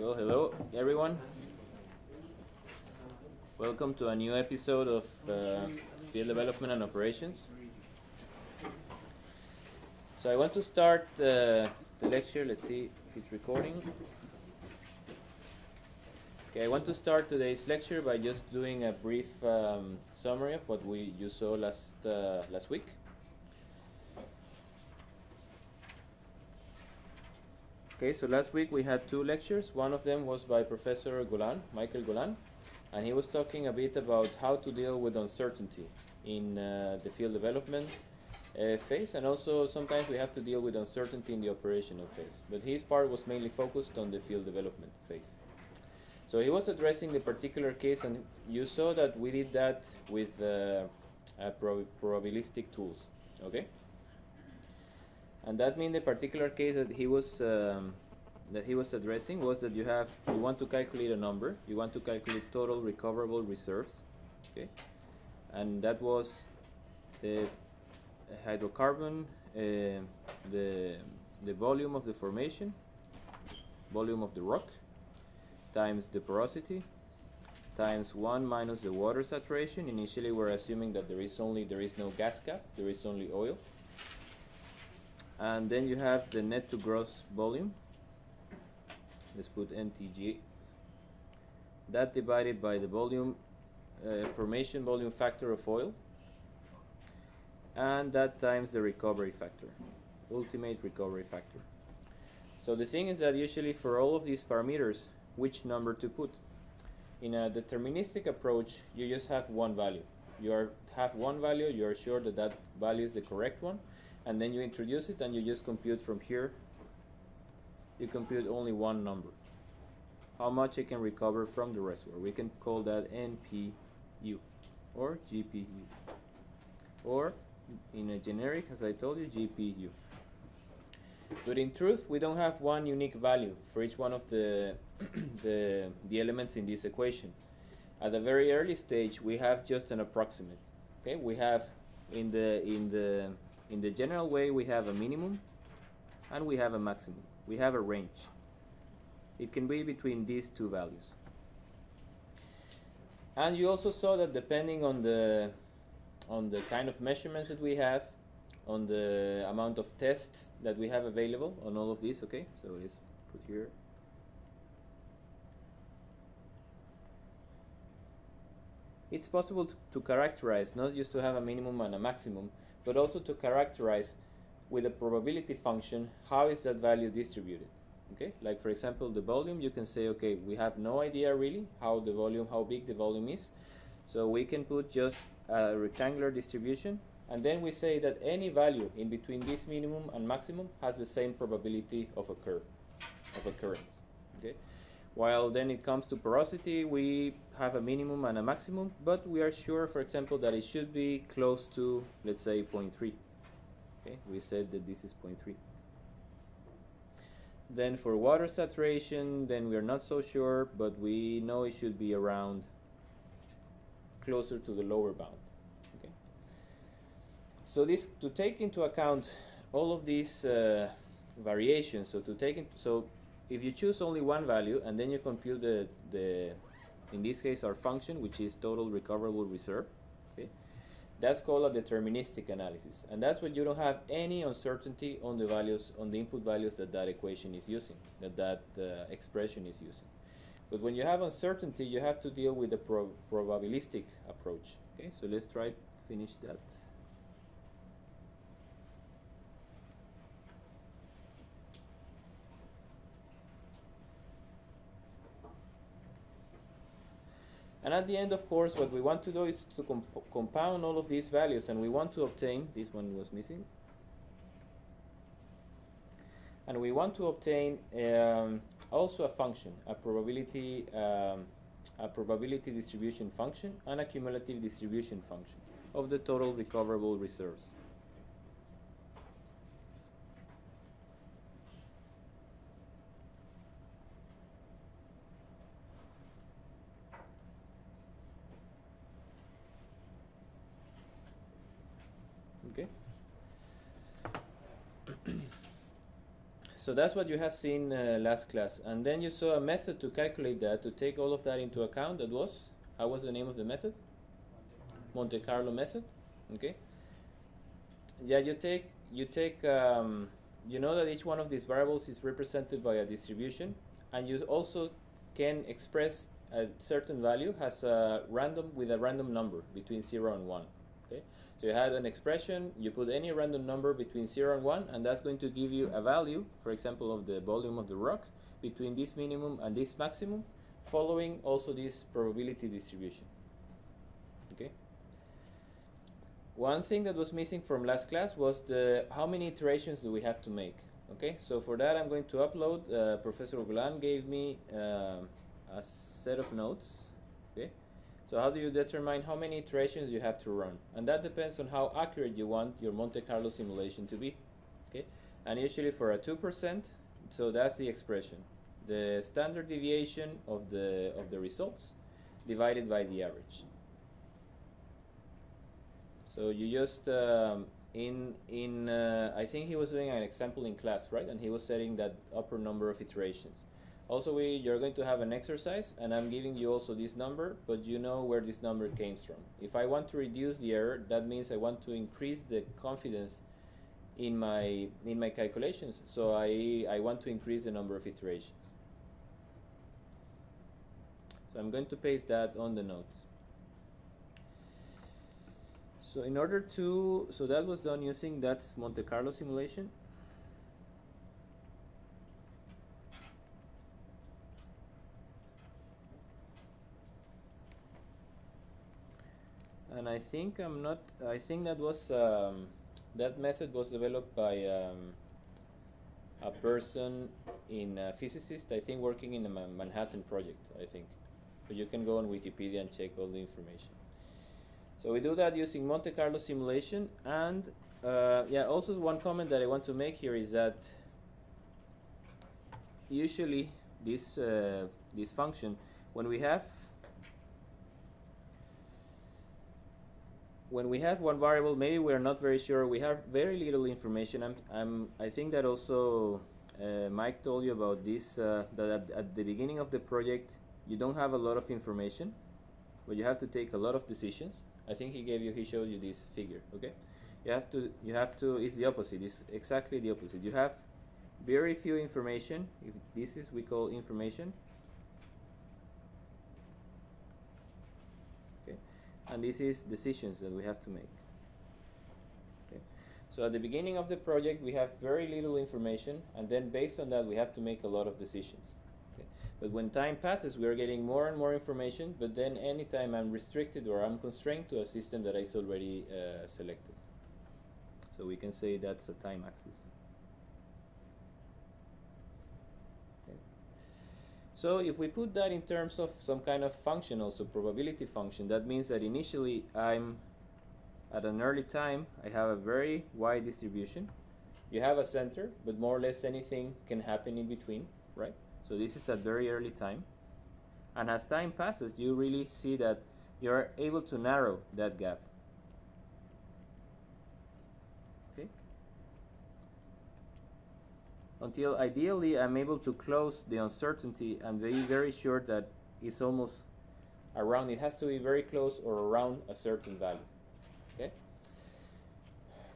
Well, hello everyone. Welcome to a new episode of uh, Field Development and Operations. So I want to start uh, the lecture. Let's see if it's recording. Okay, I want to start today's lecture by just doing a brief um, summary of what we you saw last uh, last week. Okay, so last week we had two lectures. One of them was by Professor Golan, Michael Golan, and he was talking a bit about how to deal with uncertainty in uh, the field development uh, phase, and also sometimes we have to deal with uncertainty in the operational phase. But his part was mainly focused on the field development phase. So he was addressing the particular case, and you saw that we did that with uh, uh, prob probabilistic tools. Okay and that means the particular case that he was um, that he was addressing was that you have you want to calculate a number you want to calculate total recoverable reserves okay? And that was the hydrocarbon uh, the the volume of the formation volume of the rock times the porosity times 1 minus the water saturation. Initially we're assuming that there is only there is no gas cap there is only oil and then you have the net to gross volume. Let's put NTG that divided by the volume uh, formation volume factor of oil. And that times the recovery factor ultimate recovery factor. So the thing is that usually for all of these parameters which number to put? In a deterministic approach you just have one value. You are, have one value you are sure that that value is the correct one and then you introduce it and you just compute from here. You compute only one number. How much it can recover from the reservoir we can call that NPU or GPU or in a generic as I told you GPU but in truth we don't have one unique value for each one of the the, the elements in this equation. At the very early stage we have just an approximate. Okay? We have in the in the in the general way, we have a minimum and we have a maximum. We have a range. It can be between these two values. And you also saw that depending on the on the kind of measurements that we have, on the amount of tests that we have available on all of these, okay? So let's put here. It's possible to, to characterize, not just to have a minimum and a maximum, but also to characterize with a probability function how is that value distributed. Okay, like for example the volume, you can say okay we have no idea really how the volume, how big the volume is, so we can put just a rectangular distribution, and then we say that any value in between this minimum and maximum has the same probability of occur, of occurrence. While then it comes to porosity, we have a minimum and a maximum, but we are sure, for example, that it should be close to, let's say, 0.3. Okay, we said that this is 0.3. Then for water saturation, then we are not so sure, but we know it should be around closer to the lower bound. Okay. So this to take into account all of these uh, variations. So to take into so if you choose only one value and then you compute the, the in this case our function which is total recoverable reserve okay that's called a deterministic analysis. And that's when you don't have any uncertainty on the values on the input values that that equation is using that that uh, expression is using. But when you have uncertainty you have to deal with the pro probabilistic approach okay? So let's try to finish that And at the end, of course, what we want to do is to comp compound all of these values, and we want to obtain, this one was missing, and we want to obtain um, also a function, a probability, um, a probability distribution function, and a cumulative distribution function of the total recoverable reserves. So that's what you have seen uh, last class. And then you saw a method to calculate that, to take all of that into account. That was, how was the name of the method? Monte Carlo method. Okay. Yeah, you take, you take, um, you know that each one of these variables is represented by a distribution, and you also can express a certain value as a random with a random number between zero and one. Okay. So you had an expression, you put any random number between 0 and 1, and that's going to give you a value, for example, of the volume of the rock between this minimum and this maximum, following also this probability distribution. Okay. One thing that was missing from last class was the how many iterations do we have to make. Okay, so for that I'm going to upload. Uh, Professor Golan gave me uh, a set of notes. So how do you determine how many iterations you have to run? And that depends on how accurate you want your Monte Carlo simulation to be. Okay? And usually for a 2%, so that's the expression. The standard deviation of the, of the results divided by the average. So you just, um, in, in uh, I think he was doing an example in class, right? And he was setting that upper number of iterations. Also, we, you're going to have an exercise, and I'm giving you also this number, but you know where this number came from. If I want to reduce the error, that means I want to increase the confidence in my in my calculations. So I, I want to increase the number of iterations. So I'm going to paste that on the notes. So in order to, so that was done using that's Monte Carlo simulation. And I think I'm not. I think that was um, that method was developed by um, a person in a physicist. I think working in the Ma Manhattan project. I think, but you can go on Wikipedia and check all the information. So we do that using Monte Carlo simulation, and uh, yeah. Also, one comment that I want to make here is that usually this uh, this function, when we have when we have one variable, maybe we're not very sure. We have very little information. I'm, I'm, I think that also uh, Mike told you about this, uh, that at, at, the beginning of the project, you don't have a lot of information, but you have to take a lot of decisions. I think he gave you, he showed you this figure, okay? You have to, you have to, it's the opposite, it's exactly the opposite. You have very few information, if this is, we call information, and this is decisions that we have to make. Okay. So at the beginning of the project we have very little information and then based on that we have to make a lot of decisions. Okay. But when time passes we are getting more and more information but then anytime I'm restricted or I'm constrained to a system that is already uh, selected. So we can say that's a time axis. So if we put that in terms of some kind of function, also probability function, that means that initially I'm at an early time, I have a very wide distribution. You have a center, but more or less anything can happen in between, right? So this is at very early time. And as time passes, you really see that you're able to narrow that gap. Until ideally I'm able to close the uncertainty and be very sure that it's almost around, it has to be very close or around a certain value. Okay.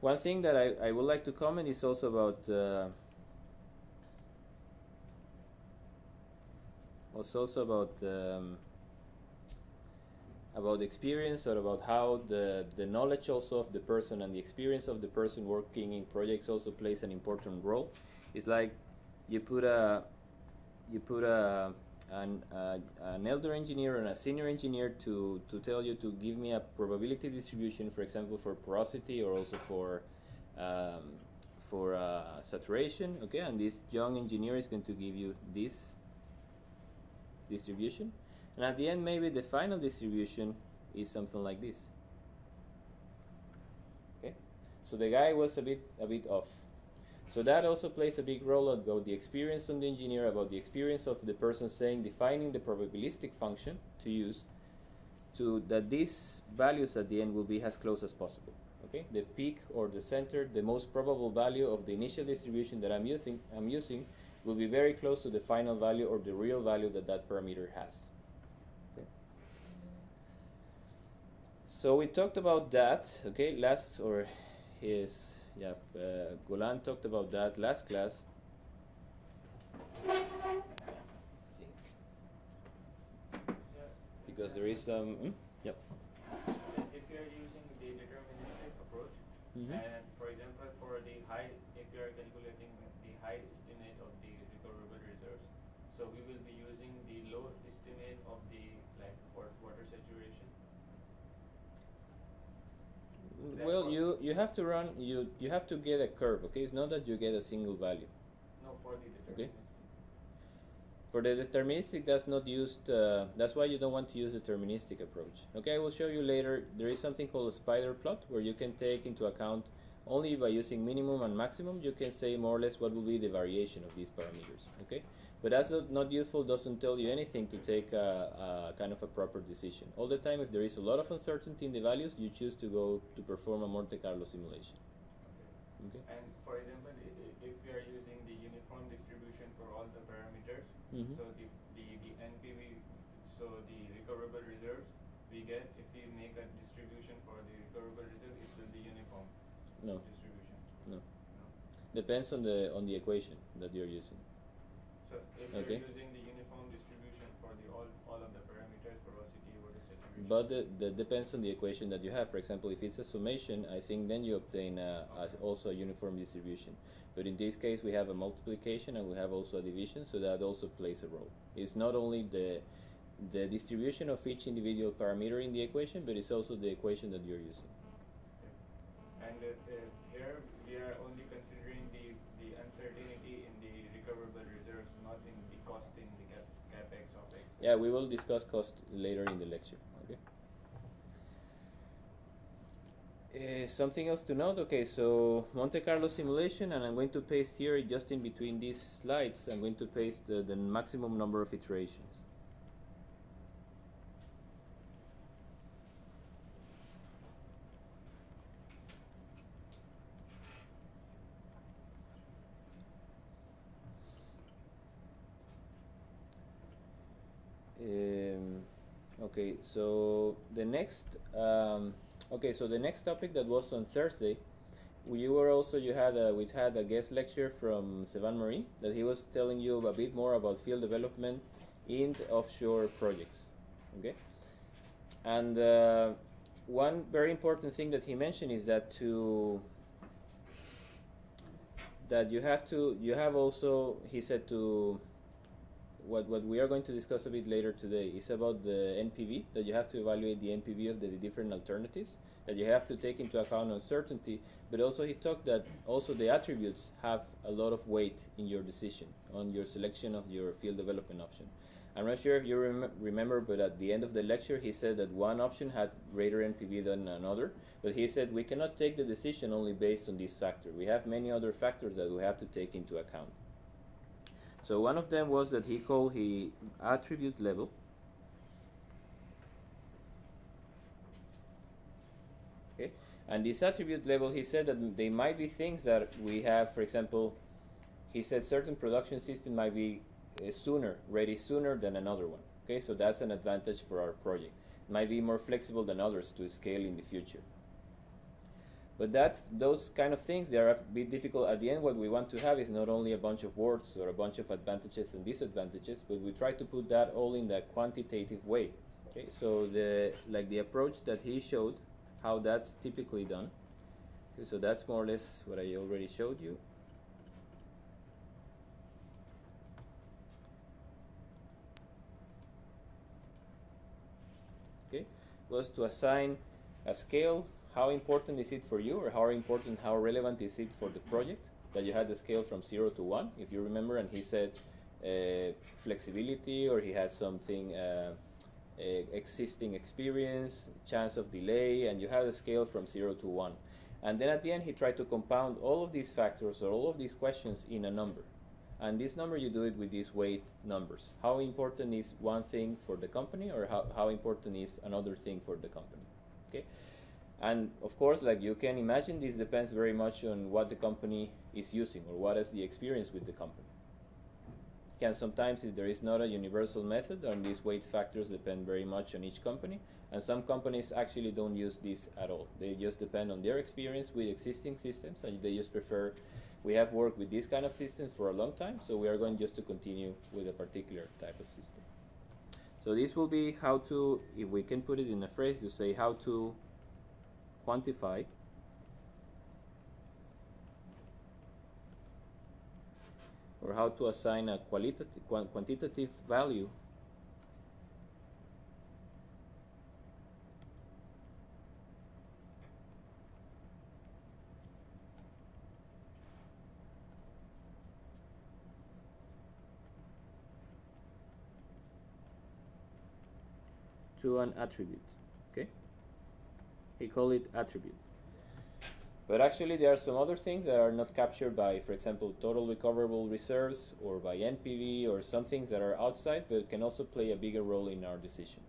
One thing that I, I would like to comment is also about uh, was also about um, about experience or about how the the knowledge also of the person and the experience of the person working in projects also plays an important role it's like you put a you put a an, an elder engineer and a senior engineer to, to tell you to give me a probability distribution, for example, for porosity or also for um, for uh, saturation. Okay, and this young engineer is going to give you this distribution, and at the end, maybe the final distribution is something like this. Okay, so the guy was a bit a bit off. So that also plays a big role about the experience of the engineer, about the experience of the person saying, defining the probabilistic function to use to that these values at the end will be as close as possible. Okay, the peak or the center, the most probable value of the initial distribution that I'm using, I'm using will be very close to the final value or the real value that that parameter has. So we talked about that, okay, last or his, yeah, uh, Golan talked about that last class. Because there is some, hmm? yep. If you are using the deterministic approach, Mhm. and for example, for the high, if you are calculating the high estimate of the recoverable reserves, so we will be using the low estimate of the like for water saturation. Well, you you have to run you you have to get a curve. Okay, it's not that you get a single value. No, for the Okay. deterministic. For the deterministic, that's not used. Uh, that's why you don't want to use the deterministic approach. Okay, I will show you later. There is something called a spider plot where you can take into account only by using minimum and maximum. You can say more or less what will be the variation of these parameters. Okay, but that's not, useful. Doesn't tell you anything to take a, a kind of a proper decision. All the time, if there is a lot of uncertainty in the values, you choose to go to perform a Monte Carlo simulation. Okay. Okay. And for example, if we are using the uniform distribution for all the parameters, Mhm. so the, the, the NPV, so the recoverable reserves we get, if we make a distribution for the recoverable reserve, it will be uniform No, distribution. no. No? Depends on the on the equation that you're using. So if Okay. you're using the uniform distribution for the all, all of the parameters, porosity, water saturation. But the, the depends on the equation that you have. For example, if it's a summation, I think then you obtain uh, as also a uniform distribution. But in this case, we have a multiplication and we have also a division, so that also plays a role. It's not only the the distribution of each individual parameter in the equation, but it's also the equation that you're using. Okay. And uh, uh, here we are only considering the, the uncertainty in the recoverable reserves, not in the costing, the cap, capex, opex. Yeah, we will discuss cost later in the lecture. Okay. Uh, something else to note. Okay, so Monte Carlo simulation, and I'm going to paste here just in between these slides. I'm going to paste the, the maximum number of iterations. Um, okay, so the next, um, okay, so the next topic that was on Thursday, you were also you had a, we had a guest lecture from Sevan Marine that he was telling you a bit more about field development in offshore projects, okay, and uh, one very important thing that he mentioned is that to that you have to you have also he said to what what we are going to discuss a bit later today is about the NPV that you have to evaluate the NPV of the different alternatives that you have to take into account uncertainty but also he talked that also the attributes have a lot of weight in your decision on your selection of your field development option. I'm not sure if you rem- remember but at the end of the lecture he said that one option had greater NPV than another but he said we cannot take the decision only based on this factor. We have many other factors that we have to take into account so one of them was that he called he attribute level. Okay, and this attribute level, he said that they might be things that we have. For example, he said certain production system might be uh, sooner ready sooner than another one. Okay, so that's an advantage for our project. Might be more flexible than others to scale in the future. But that those kind of things they are a bit difficult. At the end, what we want to have is not only a bunch of words or a bunch of advantages and disadvantages, but we try to put that all in that quantitative way. Okay, so the like the approach that he showed, how that's typically done. Okay, so that's more or less what I already showed you. Okay, was to assign a scale how important is it for you or how important how relevant is it for the project that you had the scale from 0 to 1 if you remember and he said uh, flexibility or he has something uh, uh, existing experience chance of delay and you have a scale from 0 to 1 and then at the end he tried to compound all of these factors or all of these questions in a number. And this number you do it with these weight numbers. How important is one thing for the company or how, how important is another thing for the company? Okay And of course, like you can imagine, this depends very much on what the company is using or what is the experience with the company. And sometimes there is not a universal method, and these weight factors depend very much on each company. And some companies actually don't use this at all. They just depend on their experience with existing systems, and they just prefer. We have worked with these kind of systems for a long time, so we are going just to continue with a particular type of system. So this will be how to, if we can put it in a phrase, to say how to quantify. Or how to assign a qualitative quantitative value. To an attribute he call it attribute. But actually there are some other things that are not captured by for example total recoverable reserves or by npv or some things that are outside but can also play a bigger role in our decision.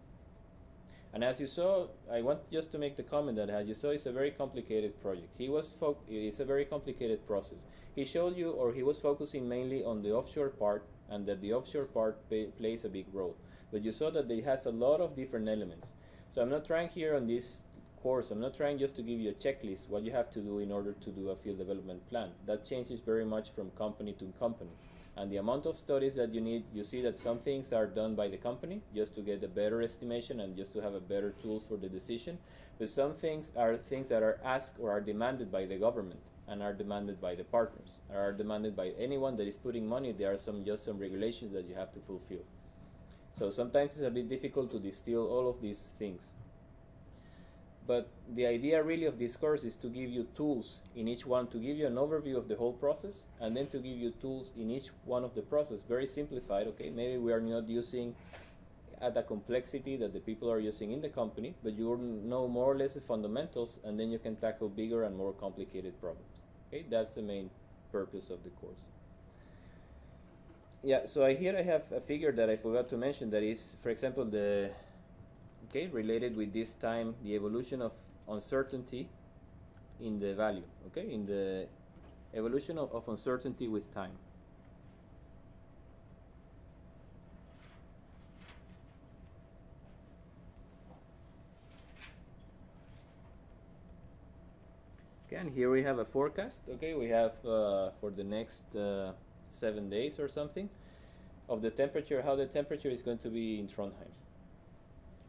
And as you saw i want just to make the comment that as you saw it's a very complicated project. He was fo- it's a very complicated process. He showed you or he was focusing mainly on the offshore part and that the offshore part plays a big role. But you saw that it has a lot of different elements. So I'm not trying here on this course, I'm not trying just to give you a checklist what you have to do in order to do a field development plan. That changes very much from company to company. And the amount of studies that you need, you see that some things are done by the company just to get a better estimation and just to have a better tools for the decision. But some things are things that are asked or are demanded by the government and are demanded by the partners, are demanded by anyone that is putting money. There are some just some regulations that you have to fulfill. So sometimes it's a bit difficult to distill all of these things. But the idea really of this course is to give you tools in each one, to give you an overview of the whole process, and then to give you tools in each one of the process, very simplified. Okay, maybe we are not using at the complexity that the people are using in the company, but you know more or less the fundamentals, and then you can tackle bigger and more complicated problems. Okay, that's the main purpose of the course. Yeah, so I, here I have a figure that I forgot to mention that is, for example, the okay related with this time, the evolution of uncertainty in the value. Okay, in the evolution of, of uncertainty with time. Okay, and here we have a forecast. Okay, we have uh, for the next uh, seven days or something of the temperature, how the temperature is going to be in Trondheim.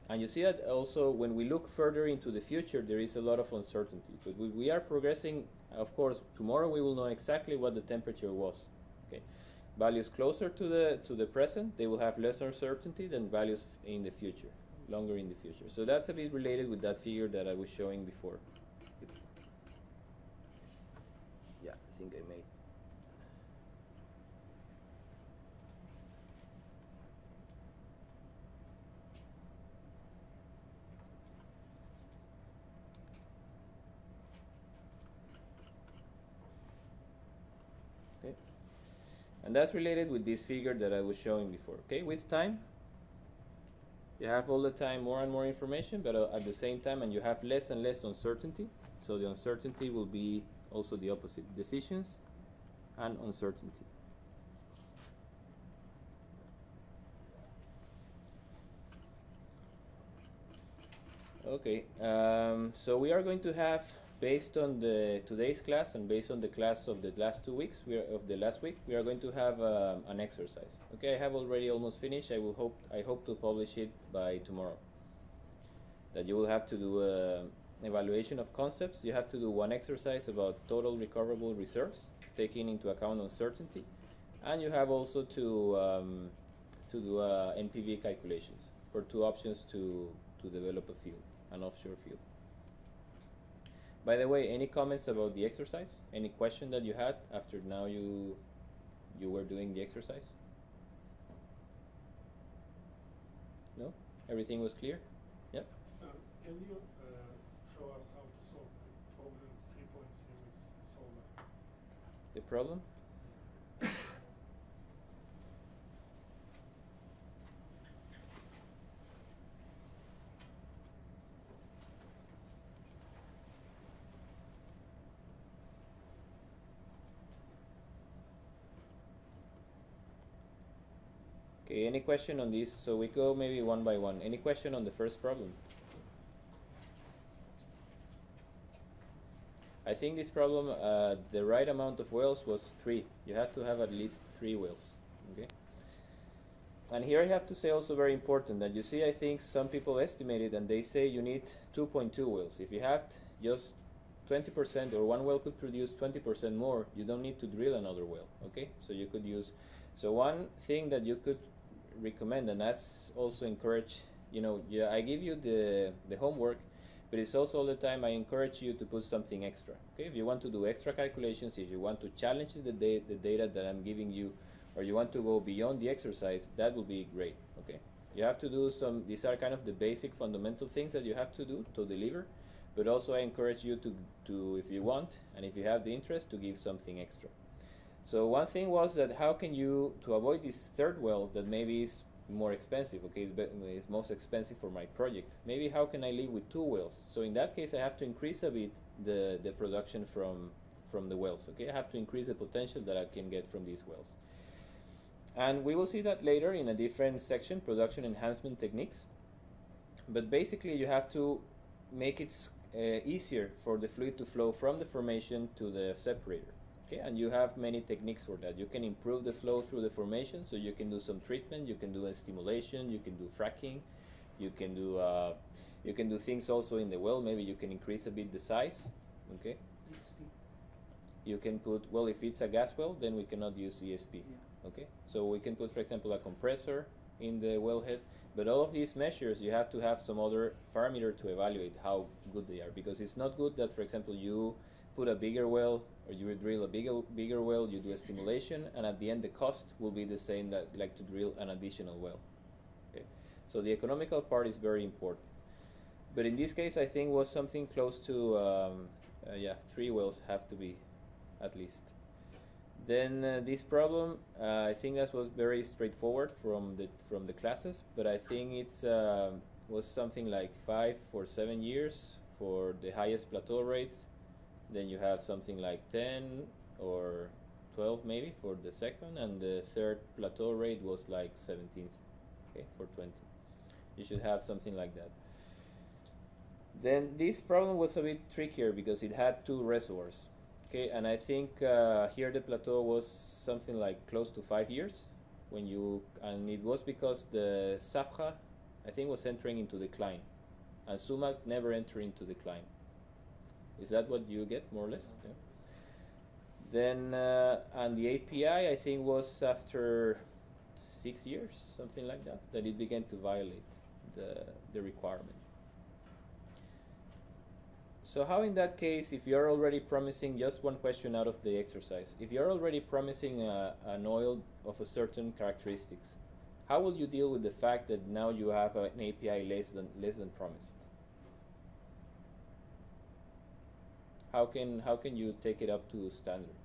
And you see that also when we look further into the future, there is a lot of uncertainty. But we, we are progressing, of course, tomorrow we will know exactly what the temperature was. Okay, Values closer to the, to the present, they will have less uncertainty than values in the future, longer in the future. So that's a bit related with that figure that I was showing before. Yeah, I think I made And that's related with this figure that I was showing before. Okay, with time, you have all the time more and more information, but uh, at the same time, and you have less and less uncertainty. So the uncertainty will be also the opposite decisions and uncertainty. Okay, um, so we are going to have based on the today's class and based on the class of the last two weeks we are, of the last week we are going to have um, an exercise. Okay i have already almost finished. I will hope i hope to publish it by tomorrow. That you will have to do an evaluation of concepts. You have to do one exercise about total recoverable reserves taking into account uncertainty. And you have also to um, to do uh, npv calculations for two options to to develop a field an offshore field by the way, any comments about the exercise? Any question that you had after now you you were doing the exercise? No? Everything was clear? Yep. Uh, can you uh, show us how to solve the problem 3.0 with Solver? The problem? Okay, any question on this? So we go maybe one by one. Any question on the first problem? I think this problem, uh, the right amount of wells was three. You had to have at least three wells. Okay. And here I have to say also very important that you see, I think some people estimate it and they say you need 2.2 wells. If you have just 20% or one well could produce 20% more, you don't need to drill another well. Okay. So you could use. So one thing that you could recommend, and that's also encourage. You know, yeah, I give you the the homework but it's also all the time I encourage you to put something extra. Okay, if you want to do extra calculations, if you want to challenge the, da- the data that I'm giving you, or you want to go beyond the exercise, that will be great. Okay, you have to do some. These are kind of the basic fundamental things that you have to do to deliver. But also, I encourage you to, to if you want and if you have the interest, to give something extra. So one thing was that how can you to avoid this third well that maybe is more expensive okay it's, it's most expensive for my project maybe how can i live with two wells? So in that case i have to increase a bit the the production from from the wells okay? I have to increase the potential that i can get from these wells. And we will see that later in a different section production enhancement techniques. But basically you have to make it uh, easier for the fluid to flow from the formation to the separator Okay, and you have many techniques for that. You can improve the flow through the formation, so you can do some treatment, you can do a stimulation, you can do fracking, you can do uh, you can do things also in the well. Maybe you can increase a bit the size. Okay, ESP. you can put well if it's a gas well, then we cannot use ESP. Yeah. Okay, so we can put, for example, a compressor in the wellhead. But all of these measures, you have to have some other parameter to evaluate how good they are, because it's not good that, for example, you put a bigger well or you drill a bigger bigger well, you do a stimulation, and at the end the cost will be the same that like to drill an additional well. Okay, so the economical part is very important. But in this case, I think was something close to um, uh, yeah three wells have to be at least. Then uh, this problem, uh, I think that was very straightforward from the from the classes, but I think it's uh, was something like five or seven years for the highest plateau rate. Then you have something like ten or twelve maybe for the second, and the third plateau rate was like seventeenth, okay, for twenty. You should have something like that. Then this problem was a bit trickier because it had two reservoirs. Okay, and I think uh, here the plateau was something like close to five years when you, and it was because the Sabha, I think, was entering into decline, and Sumac never entered into decline. Is that what you get more or less? Yeah. Then, uh, and the API, I think, was after six years, something like that, that it began to violate the the requirement. So how in that case, if you're already promising just one question out of the exercise, if you're already promising uh, an oil of a certain characteristics, how will you deal with the fact that now you have an API less than less than promised? How can how can you take it up to standard?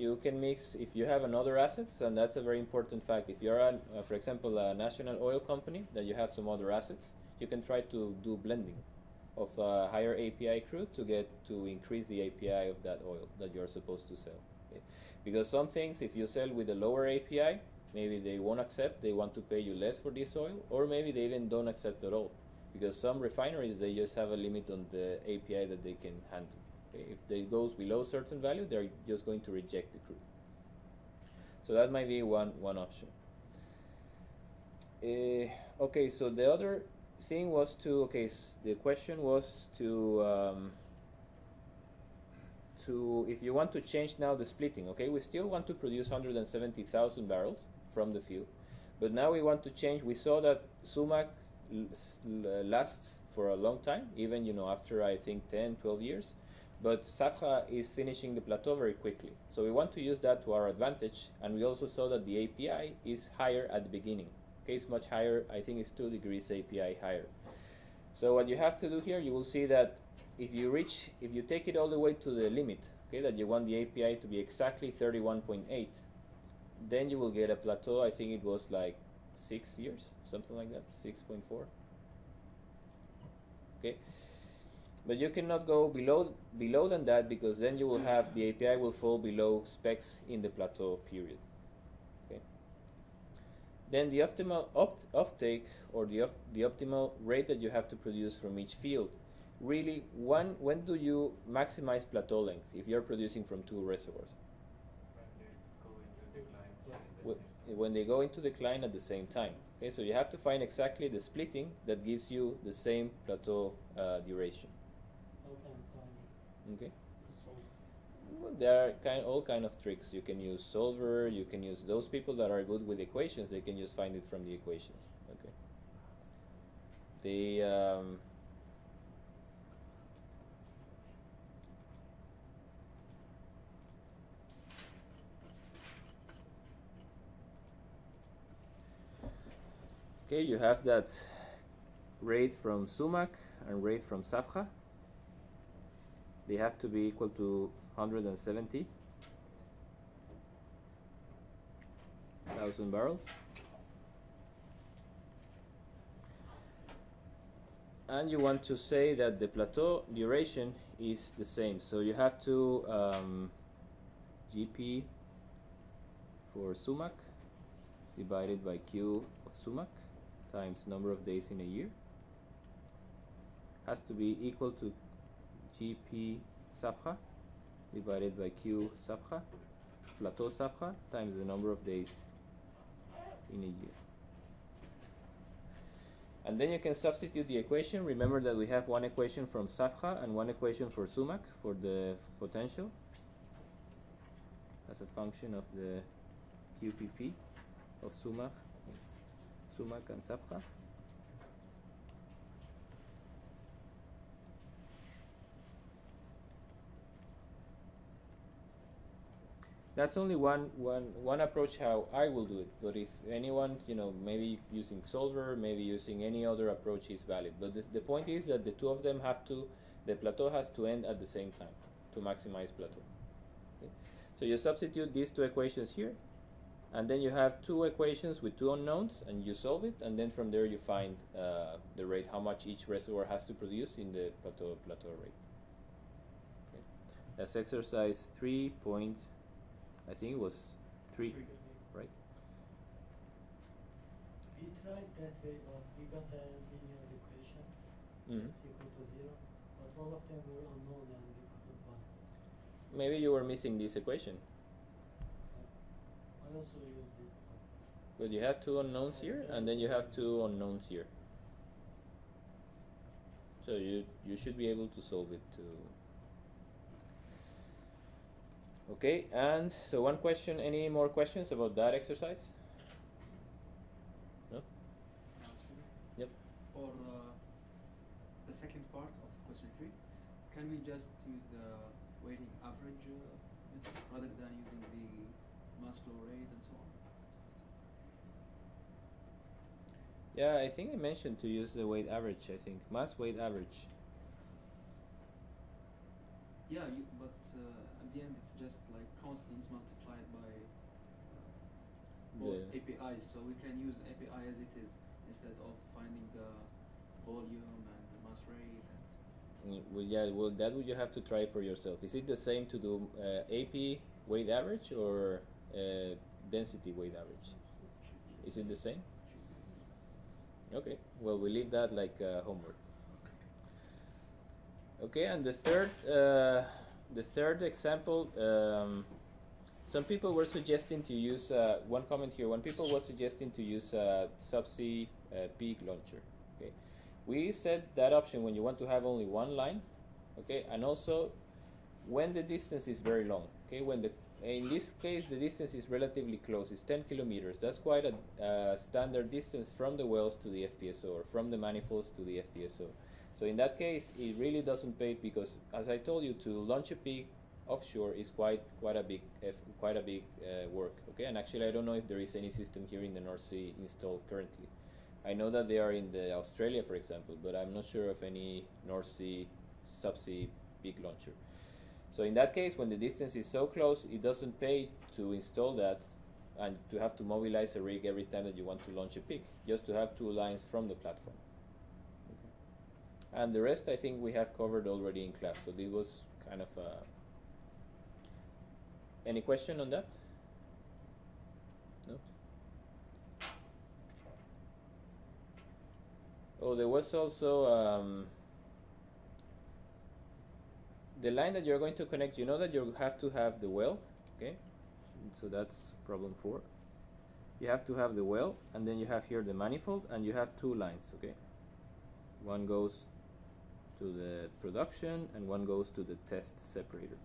You can mix if you have another assets, and that's a very important fact. If you're, an, uh, for example, a national oil company that you have some other assets, you can try to do blending of a higher API crude to get to increase the API of that oil that you're supposed to sell. Okay? Because some things, if you sell with a lower API, maybe they won't accept. They want to pay you less for this oil, or maybe they even don't accept at all. Because some refineries they just have a limit on the API that they can handle. If they goes below certain value, they're just going to reject the crude. So that might be one one option. Uh, okay, so the other thing was to okay, the question was to um, to if you want to change now the splitting. Okay, we still want to produce 170,000 barrels from the field, but now we want to change. We saw that Sumac lasts for a long time, even you know after I think 10, 12 years but Sabha is finishing the plateau very quickly. So we want to use that to our advantage, and we also saw that the API is higher at the beginning. Okay, it's much higher. I think it's two degrees API higher. So what you have to do here, you will see that if you reach, if you take it all the way to the limit, okay, that you want the API to be exactly 31.8, then you will get a plateau. I think it was like six years, something like that, 6.4. Okay. But you cannot go below below than that because then you will have the API will fall below specs in the plateau period. Okay. Then the optimal opt offtake or the the optimal rate that you have to produce from each field. Really, one when do you maximize plateau length if you're producing from two reservoirs? When they go into decline. At the same time. Okay, so you have to find exactly the splitting that gives you the same plateau uh, duration. Okay. Well, there are kind all kind of tricks. You can use solver. You can use those people that are good with equations. They can just find it from the equations. Okay. The um, okay. You have that rate from Sumac and rate from Sabha they have to be equal to 170 thousand barrels. And you want to say that the plateau duration is the same. So you have to um, GP for sumac divided by Q of sumac times number of days in a year has to be equal to GP Sabha divided by Q Sabha, plateau Sabha times the number of days in a year. And then you can substitute the equation. Remember that we have one equation from Sabha and one equation for Sumac for the potential as a function of the QPP of Sumac, Sumac and Sabha. That's only one, one, one approach how I will do it. But if anyone, you know, maybe using Solver, maybe using any other approach is valid. But the, the point is that the two of them have to, the plateau has to end at the same time to maximize plateau. Okay? So you substitute these two equations here, and then you have two equations with two unknowns, and you solve it, and then from there you find uh, the rate, how much each reservoir has to produce in the plateau plateau rate. Okay. That's exercise three point. I think it was three, right? We tried that way, but we got a linear equation Mhm. that's equal to zero, but all of them were unknown and we couldn't find. Maybe you were missing this equation. I also it. But you have two unknowns here, and then you have two unknowns here. So you you should be able to solve it too. Okay, and so one question. Any more questions about that exercise? No. Yep. For uh, the second part of question three, can we just use the weighting average uh, method rather than using the mass flow rate and so on? Yeah, I think I mentioned to use the weight average. I think mass weight average. Yeah, you, but uh, at the end it's just like constants multiplied by uh, both The- APIs, so we can use API as it is instead of finding the volume and the mass rate. And Mm, Well, yeah, well, that would you have to try for yourself. Is it the same to do uh, AP weight average or uh, density weight average? Is it the same? Okay, well, we leave that like uh, homework. Okay, and the third, uh, the third example, um, some people were suggesting to use uh, one comment here. One people was suggesting to use uh, subsea uh, pig launcher. Okay, we said that option when you want to have only one line. Okay, and also when the distance is very long. Okay, when the in this case the distance is relatively close. It's 10 kilometers. That's quite a uh, standard distance from the wells to the FPSO or from the manifolds to the FPSO. So in that case, it really doesn't pay because, as I told you, to launch a pig offshore is quite quite a big quite a big uh, work. Okay, and actually I don't know if there is any system here in the North Sea installed currently. I know that they are in the Australia, for example, but I'm not sure of any North Sea subsea pig launcher. So in that case, when the distance is so close, it doesn't pay to install that and to have to mobilize a rig every time that you want to launch a pig, just to have two lines from the platform. and the rest I think we have covered already in class. So this was kind of uh, any question on that? No. Oh, there was also um, the line that you're going to connect. You know that you have to have the well, okay? So that's problem four. You have to have the well, and then you have here the manifold, and you have two lines, okay? One goes to the production, and one goes to the test separator.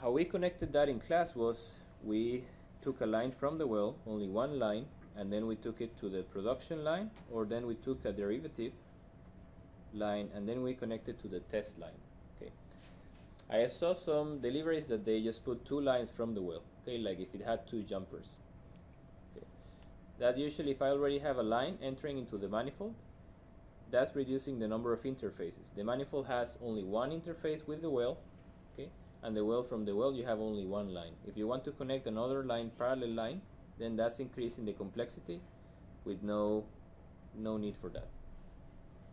How we connected that in class was we took a line from the well, only one line, and then we took it to the production line, or then we took a derivative line, and then we connected to the test line. Okay. I saw some deliveries that they just put two lines from the well. Okay, like if it had two jumpers. Okay. That usually, if I already have a line entering into the manifold, that's reducing the number of interfaces. The manifold has only one interface with the well, okay, and the well from the well you have only one line. If you want to connect another line, parallel line, then that's increasing the complexity with no no need for that.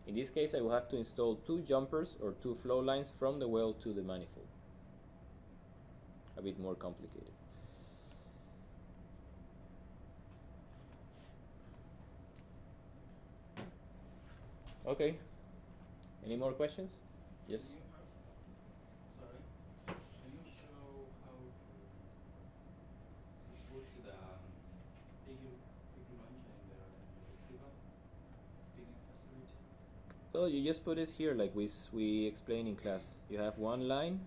In this case, I will have to install two jumpers or two flow lines from the well to the manifold. A bit more complicated. Okay. Any more questions? Yes. Can you, uh, sorry, can you show how to switch the um, pig, pig launch and the receiver pigging facility? Well, you just put it here like we, we explained in class. You have one line.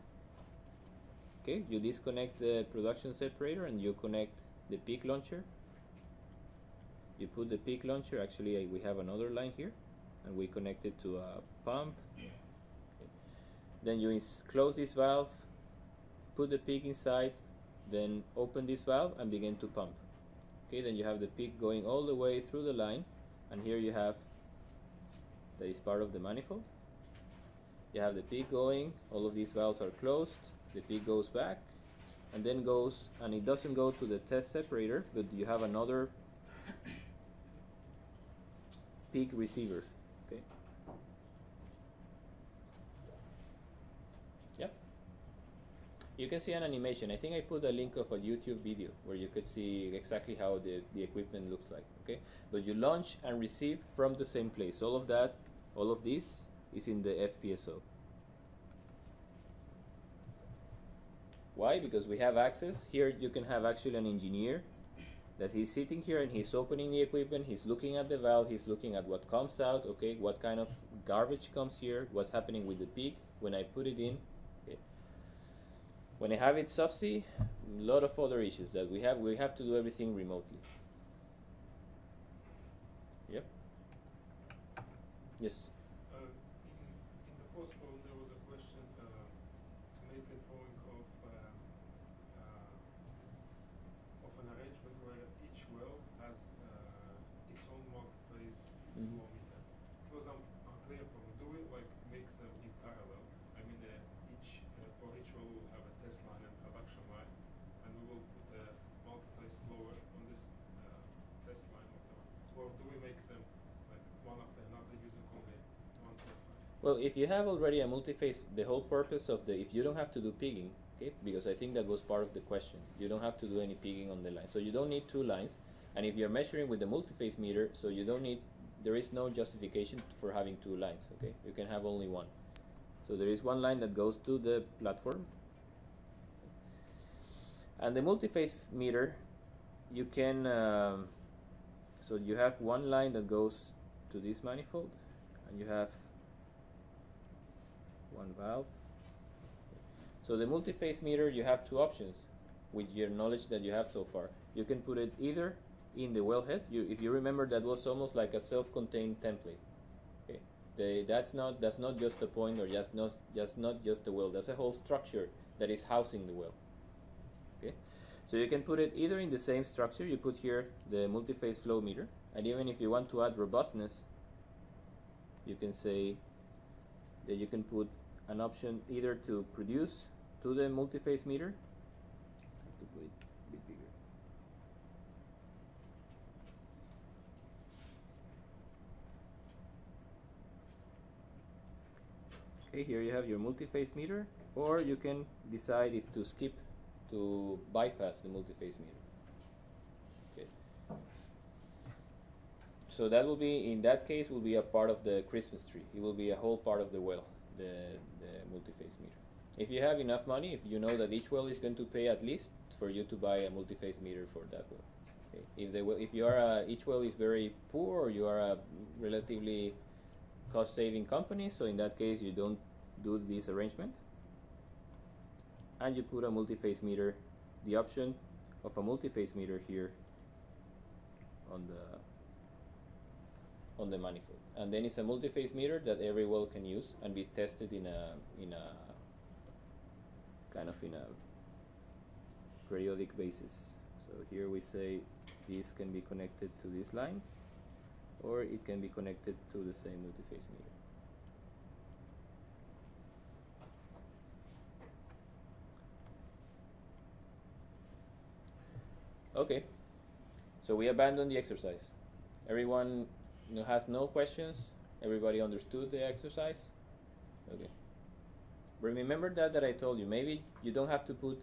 Okay, you disconnect the production separator and you connect the pig launcher. You put the pig launcher, actually we have another line here and we connect it to a pump. Okay. Then you close this valve, put the pig inside, then open this valve and begin to pump. Okay, then you have the pig going all the way through the line and here you have that is part of the manifold. You have the pig going, all of these valves are closed, the pig goes back, and then goes, and it doesn't go to the test separator, but you have another pig receiver. Okay. Yep. You can see an animation. I think I put a link of a YouTube video where you could see exactly how the, the equipment looks like. Okay, but you launch and receive from the same place. All of that, all of this is in the FPSO. Why? Because we have access. Here you can have actually an engineer that he's sitting here and he's opening the equipment, he's looking at the valve, he's looking at what comes out, okay, what kind of garbage comes here, what's happening with the pig when I put it in. Okay. When I have it subsea, a lot of other issues that we have, we have to do everything remotely. Yep. Yes. Uh, in, in the first problem, there was a question uh, to make a drawing of uh, uh, of an arrangement where each well has uh, its own multi-phase Mhm. flow meter. It was un- unclear for me. Do we like make them in parallel? I mean, uh, each uh, for each well we'll have a test line and production line, and we will put a multi-phase flower on this uh, test line, whatever. Or do we make them like one after another using only one test line? Well, if you have already a multi-phase, the whole purpose of the, if you don't have to do pigging, okay, because I think that was part of the question, you don't have to do any pigging on the line. So you don't need two lines, and if you're measuring with the multi-phase meter, so you don't need, there is no justification for having two lines, okay? You can have only one. So there is one line that goes to the platform, and the multi-phase meter, you can, um, so you have one line that goes to this manifold, and you have one valve. So the multi-phase meter, you have two options with your knowledge that you have so far. You can put it either in the wellhead. You, if you remember, that was almost like a self-contained template. Okay, the, that's not that's not just a point or just not just not just a well. That's a whole structure that is housing the well. Okay, so you can put it either in the same structure. You put here the multi-phase flow meter, and even if you want to add robustness, you can say that you can put an option either to produce to the multiphase meter. To put it a bit bigger. Okay, here you have your multiphase meter, or you can decide if to skip to bypass the multiphase meter. Okay. So that will be, in that case, will be a part of the Christmas tree. It will be a whole part of the well the, the multi-phase meter. If you have enough money, if you know that each well is going to pay at least for you to buy a multi-phase meter for that well. Okay. If the well, if you are a, each well is very poor or you are a relatively cost-saving company, so in that case you don't do this arrangement, and you put a multi-phase meter, the option of a multi-phase meter here on the on the manifold, and then it's a multi-phase meter that every well can use and be tested in a in a kind of in a periodic basis. So here we say this can be connected to this line or it can be connected to the same multi-phase meter. Okay, so we abandon the exercise. Everyone no- has no questions? Everybody understood the exercise? Okay. Remember that that I told you. Maybe you don't have to put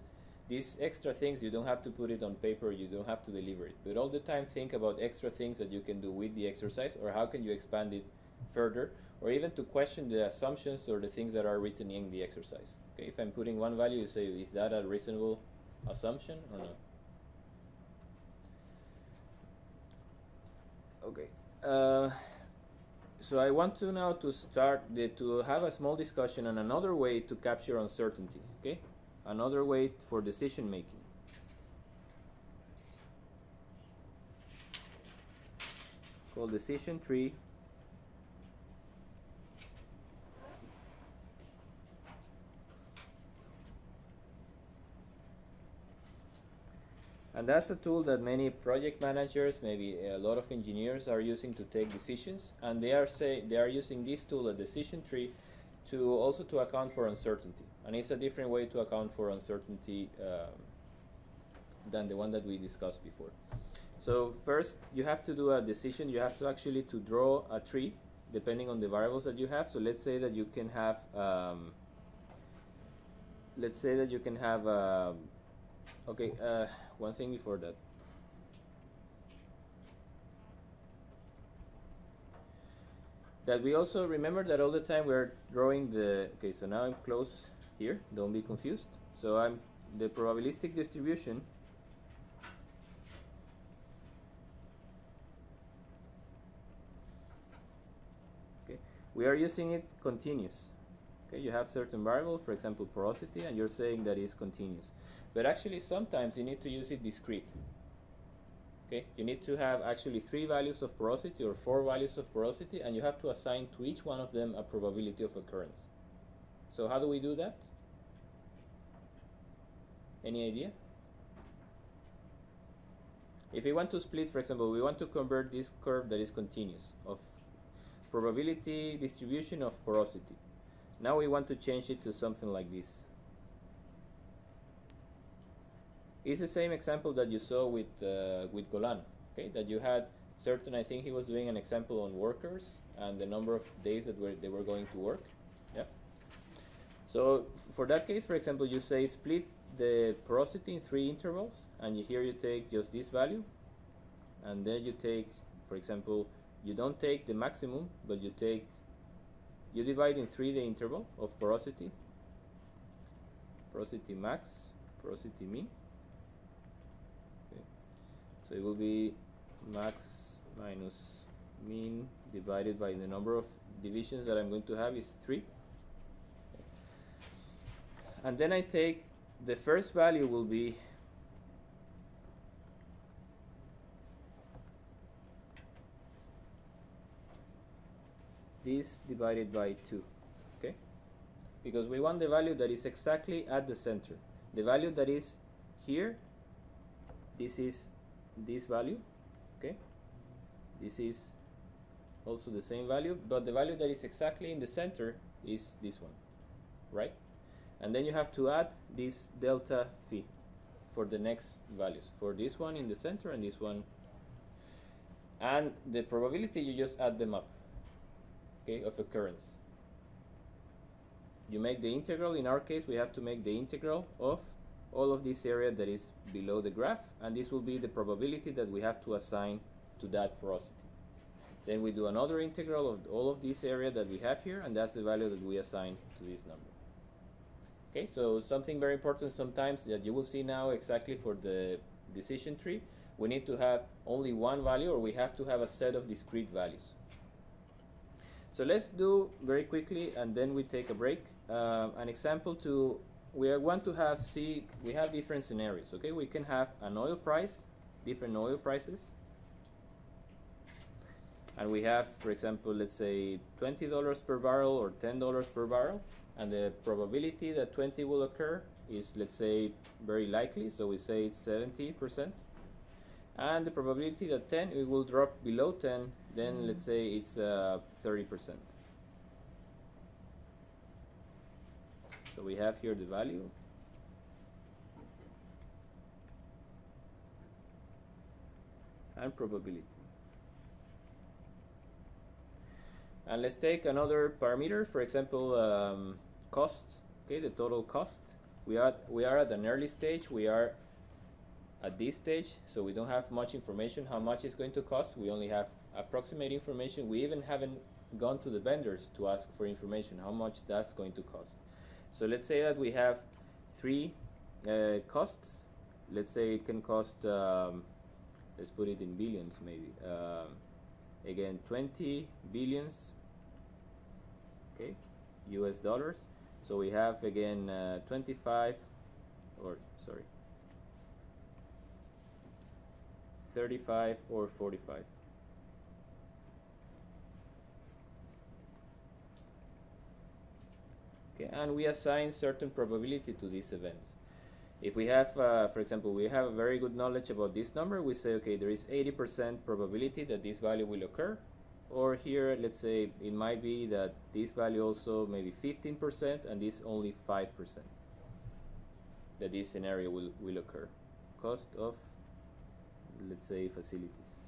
these extra things. You don't have to put it on paper. You don't have to deliver it. But all the time, think about extra things that you can do with the exercise, or how can you expand it further, or even to question the assumptions or the things that are written in the exercise. Okay. If I'm putting one value, you say, is that a reasonable assumption or not? Okay. Uh, so I want to now to start the, to have a small discussion on another way to capture uncertainty. Okay, another way for decision making. Called decision tree. And that's a tool that many project managers, maybe a lot of engineers are using to take decisions. And they are say they are using this tool, a decision tree, to also to account for uncertainty. And it's a different way to account for uncertainty um, than the one that we discussed before. So first, you have to do a decision. You have to actually to draw a tree, depending on the variables that you have. So let's say that you can have, um, let's say that you can have. Um, Okay, uh, one thing before that. That we also remember that all the time we're drawing the, okay, so now I'm close here, don't be confused. So I'm, the probabilistic distribution okay, we are using it continuous. Okay, you have certain variable, for example, porosity, and you're saying that is continuous. But actually, sometimes you need to use it discrete. Okay, you need to have actually three values of porosity or four values of porosity, and you have to assign to each one of them a probability of occurrence. So how do we do that? Any idea? If we want to split, for example, we want to convert this curve that is continuous of probability distribution of porosity. Now we want to change it to something like this. It's the same example that you saw with uh, with Golan, okay? That you had certain. I think he was doing an example on workers and the number of days that were they were going to work. Yeah. So for that case, for example, you say split the porosity in three intervals, and you, here you take just this value, and then you take, for example, you don't take the maximum, but you take you divide in three the interval of porosity porosity max porosity mean. So it will be max minus mean divided by the number of divisions that I'm going to have is 3 and then I take the first value will be this divided by 2 okay? Because we want the value that is exactly at the center. The value that is here this is this value okay this is also the same value but the value that is exactly in the center is this one right and then you have to add this delta phi for the next values for this one in the center and this one and the probability you just add them up okay, of occurrence. you make the integral. In our case, we have to make the integral of all of this area that is below the graph, and this will be the probability that we have to assign to that porosity. Then we do another integral of all of this area that we have here, and that's the value that we assign to this number. Okay, so something very important sometimes that you will see now exactly for the decision tree, we need to have only one value or we have to have a set of discrete values. So let's do very quickly and then we take a break. Um, an example to, we are want to have, see, we have different scenarios, okay? We can have an oil price, different oil prices. And we have, for example, let's say $20 per barrel or $10 per barrel. And the probability that 20 will occur is, let's say, very likely. So we say it's 70% and the probability that 10 it will drop below 10 then let's say it's uh, 30% so we have here the value. And probability. And let's take another parameter for example um, cost. Okay the total cost. We are we are at an early stage. We are at this stage, so we don't have much information. How much it's going to cost. We only have approximate information. We even haven't gone to the vendors to ask for information. How much that's going to cost. So let's say that we have three uh, costs. Let's say it can cost, um, let's put it in billions maybe. Um, again, 20 billions, okay, US dollars. So we have again uh, 25, or sorry, 35 or 45. Okay, and we assign certain probability to these events. If we have, uh, for example, we have a very good knowledge about this number, we say, okay, there is 80% probability that this value will occur. Or here, let's say it might be that this value also maybe 15% and this only 5% that this scenario will, will occur. Cost of let's say facilities.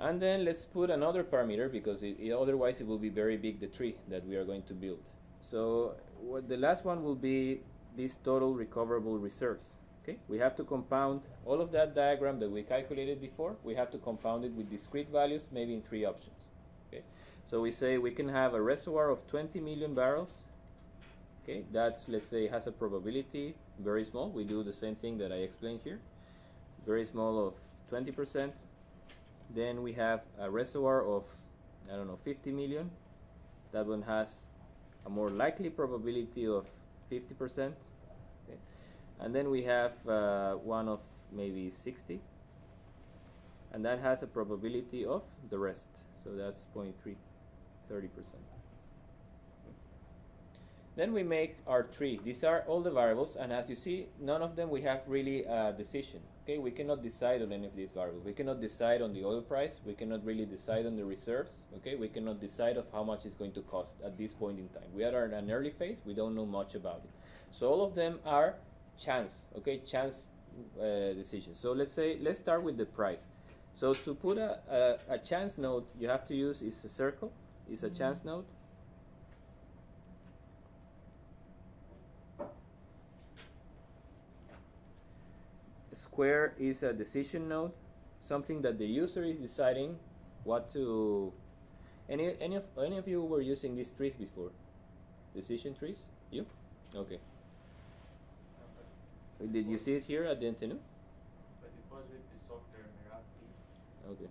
And then let's put another parameter because it, it, otherwise it will be very big the tree that we are going to build. So what the last one will be these total recoverable reserves. Okay, we have to compound all of that diagram that we calculated before. We have to compound it with discrete values, maybe in three options. Okay, so we say we can have a reservoir of 20 million barrels Okay, that's let's say has a probability very small. We do the same thing that I explained here. Very small of 20%. Then we have a reservoir of I don't know 50 million. That one has a more likely probability of 50%. Okay. And then we have uh, one of maybe 60. And that has a probability of the rest. So that's 0.3, 30%. Then we make our tree. These are all the variables, and as you see, none of them we have really a decision. Okay, we cannot decide on any of these variables. We cannot decide on the oil price. We cannot really decide on the reserves. Okay, we cannot decide of how much it's going to cost at this point in time. We are in an early phase. We don't know much about it. So all of them are chance. Okay, chance uh, decisions. So let's say let's start with the price. So to put a, a, a chance node, you have to use is a circle. Is a mm -hmm. chance node. Square is a decision node, something that the user is deciding what to. Any any of any of you were using these trees before? Decision trees? You? Okay. Did you see it here at the NTNU? But it was with the software Meraki. Okay.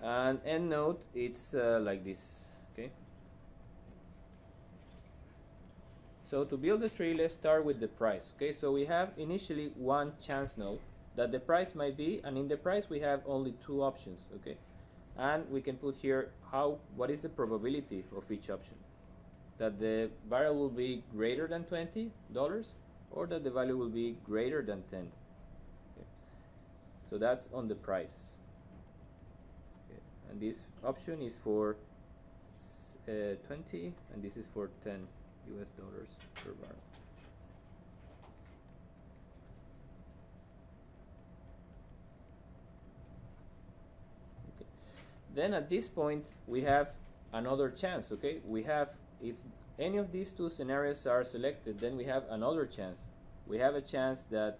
And end node, it's uh, like this. Okay. So to build a tree, let's start with the price. Okay, so we have initially one chance node that the price might be, and in the price we have only two options. Okay, and we can put here how what is the probability of each option that the barrel will be greater than twenty dollars or that the value will be greater than ten. Okay. So that's on the price. Okay. And this option is for uh, 20 and this is for 10 US dollars per barrel. then at this point we have another chance. Okay, we have if any of these two scenarios are selected, then we have another chance. We have a chance that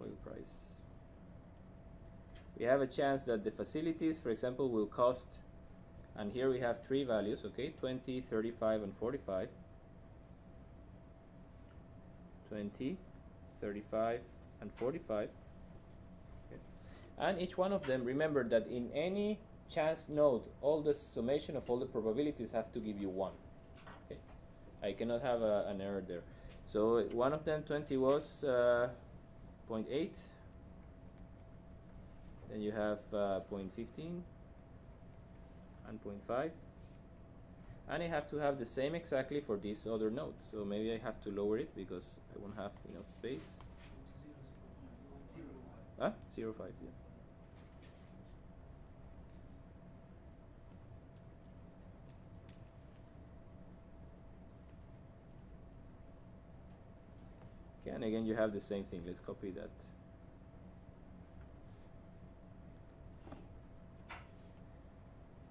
oil price. We have a chance that the facilities, for example, will cost, and here we have three values, okay, 20, 35, and 45. 20, 35, and 45. Okay. And each one of them, remember that in any chance node, all the summation of all the probabilities have to give you 1. Okay. I cannot have a, an error there. So one of them, 20, was uh, 0.8. Then you have uh, 0.15 and 0.5 and I have to have the same exactly for this other node so maybe I have to lower it because I won't have enough space. Ah 0 5 yeah. Okay and again you have the same thing. Let's copy that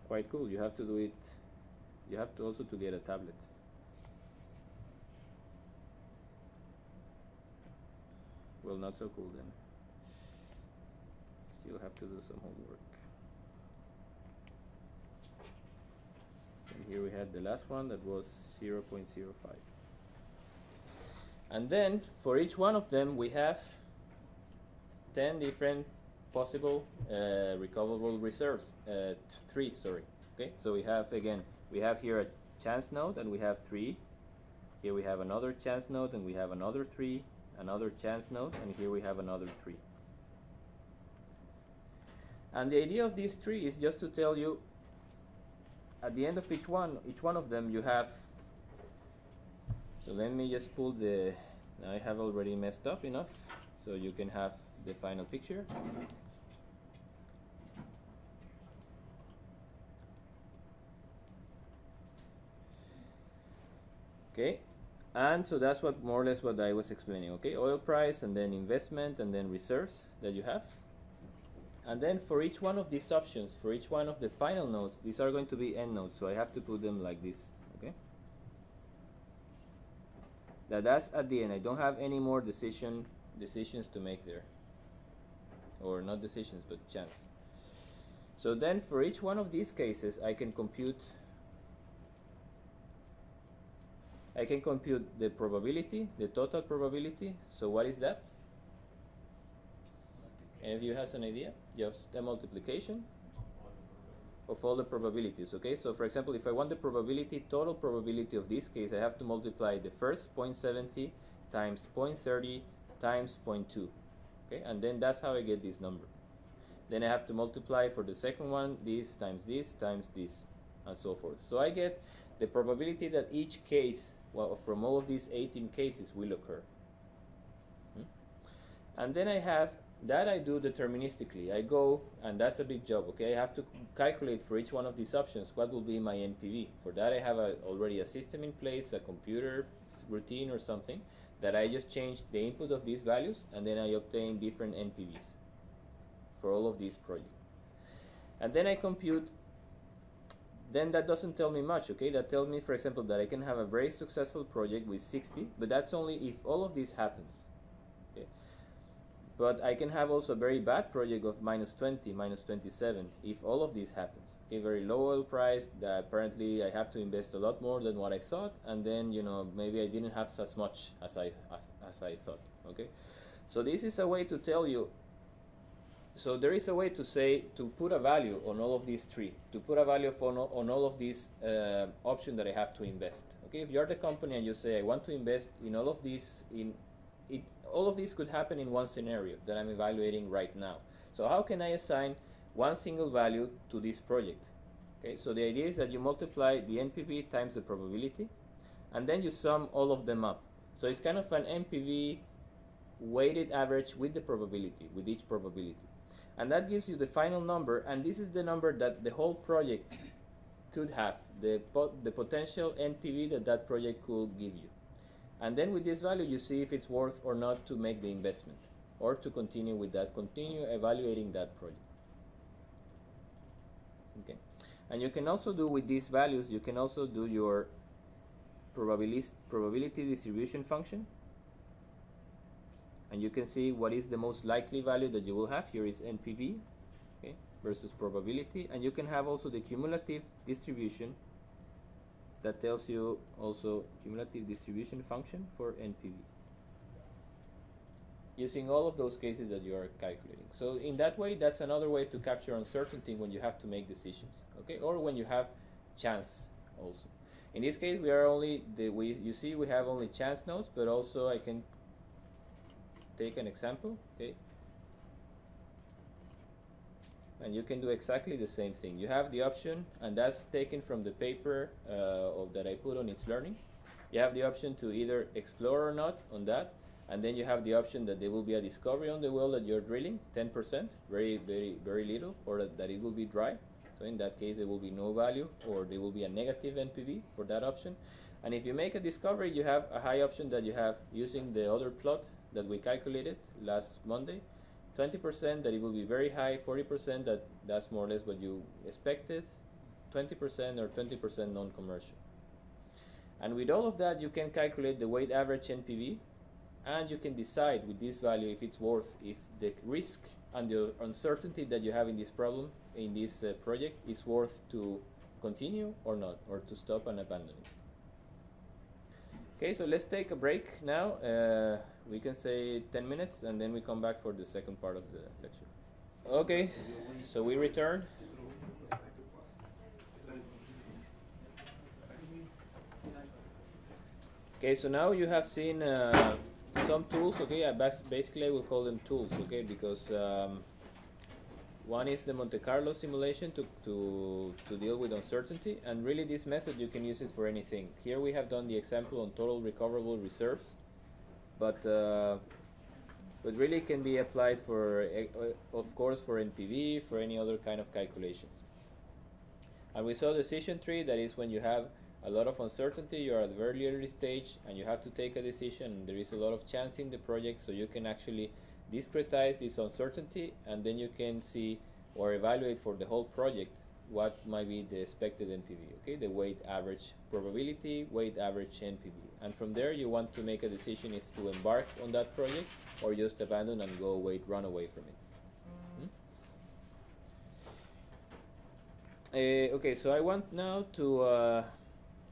quite cool. You have to do it you have to also to get a tablet. Well not so cool then. Still have to do some homework. And here we had the last one that was 0.05 and then for each one of them we have 10 different possible uh, recoverable reserves uh, three sorry okay? So we have again we have here a chance node and we have three. Here we have another chance node and we have another three another chance node and here we have another three. And the idea of these three is just to tell you at the end of each one each one of them you have so let me just pull the I have already messed up enough so you can have the final picture. Okay and so that's what more or less what I was explaining okay? Oil price and then investment and then reserves that you have. And then for each one of these options for each one of the final nodes these are going to be end nodes so I have to put them like this okay? That that's at the end. I don't have any more decision decisions to make there or not decisions but chance so then for each one of these cases I can compute I can compute the probability, the total probability. So what is that? Any of you has an idea? Just a multiplication of all the probabilities, okay? So for example, if I want the probability, total probability of this case, I have to multiply the first 0.70 times 0.30 times 0.2, okay? And then that's how I get this number. Then I have to multiply for the second one, this times this times this, and so forth. So I get the probability that each case well, from all of these 18 cases will occur. Hmm? And then I have that I do deterministically. I go, and that's a big job, okay? I have to calculate for each one of these options what will be my NPV. For that, I have a, already a system in place, a computer routine or something, that I just change the input of these values, and then I obtain different NPVs for all of these projects. And then I compute then that doesn't tell me much, okay? That tells me, for example, that I can have a very successful project with 60, but that's only if all of this happens. But I can have also a very bad project of minus 20, minus 27, if all of this happens. A very low oil price, that apparently I have to invest a lot more than what I thought, and then, you know, maybe I didn't have as much as I, as I thought, okay? So this is a way to tell you so there is a way to say to put a value on all of these three to put a value on all, on all of these uh, options that i have to invest okay if you're the company and you say i want to invest in all of these in it all of these could happen in one scenario that i'm evaluating right now. So how can i assign one single value to this project? Okay so the idea is that you multiply the npv times the probability and then you sum all of them up. So it's kind of an npv weighted average with the probability with each probability. And that gives you the final number and this is the number that the whole project could have the, the potential NPV that that project could give you and then with this value you see if it's worth or not to make the investment or to continue with that, continue evaluating that project. Okay, and you can also do with these values, you can also do your probability distribution function. And you can see what is the most likely value that you will have. Here is NPV okay, versus probability. And you can have also the cumulative distribution that tells you also cumulative distribution function for NPV using all of those cases that you are calculating. So in that way, that's another way to capture uncertainty when you have to make decisions, okay, or when you have chance also. In this case, we are only the we you see we have only chance nodes, but also I can take an example, okay, and you can do exactly the same thing. You have the option, and that's taken from the paper uh, of, that I put on itslearning. You have the option to either explore or not on that, and then you have the option that there will be a discovery on the well that you're drilling, 10%, very, very, very little, or that, that it will be dry. So in that case, there will be no value, or there will be a negative NPV for that option. And if you make a discovery, you have a high option that you have using the other plot that we calculated last Monday. 20% that it will be very high, 40% that that's more or less what you expected, 20% or 20% non-commercial. And with all of that, you can calculate the weight average NPV, and you can decide with this value if it's worth, if the risk and the uncertainty that you have in this problem, in this uh, project, is worth to continue or not, or to stop and abandon it. Okay, so let's take a break now. Uh, we can say 10 minutes and then we come back for the second part of the lecture. Okay, so we return. Okay, so now you have seen uh, some tools. Okay, basically I will call them tools. Okay, because um, one is the Monte Carlo simulation to, to, to deal with uncertainty, and really this method you can use it for anything. Here we have done the example on total recoverable reserves, but uh, but really can be applied for, eh, of course, for NPV, for any other kind of calculations. And we saw decision tree, that is when you have a lot of uncertainty, you are at very early stage and you have to take a decision, and there is a lot of chance in the project, so you can actually discretize this uncertainty and then you can see or evaluate for the whole project what might be the expected NPV, okay? The weight average probability, weight average NPV. And from there you want to make a decision if to embark on that project or just abandon and go away, run away from it. Uh, okay, so I want now to, uh, uh,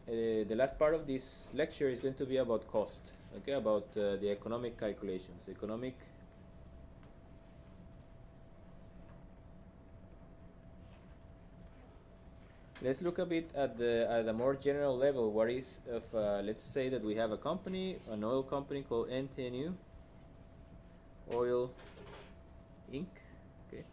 the last part of this lecture is going to be about cost, okay, about uh, the economic calculations, economic Let's look a bit at the at a more general level. What is of uh, let's say that we have a company, an oil company called NTNU, Oil Inc. Okay.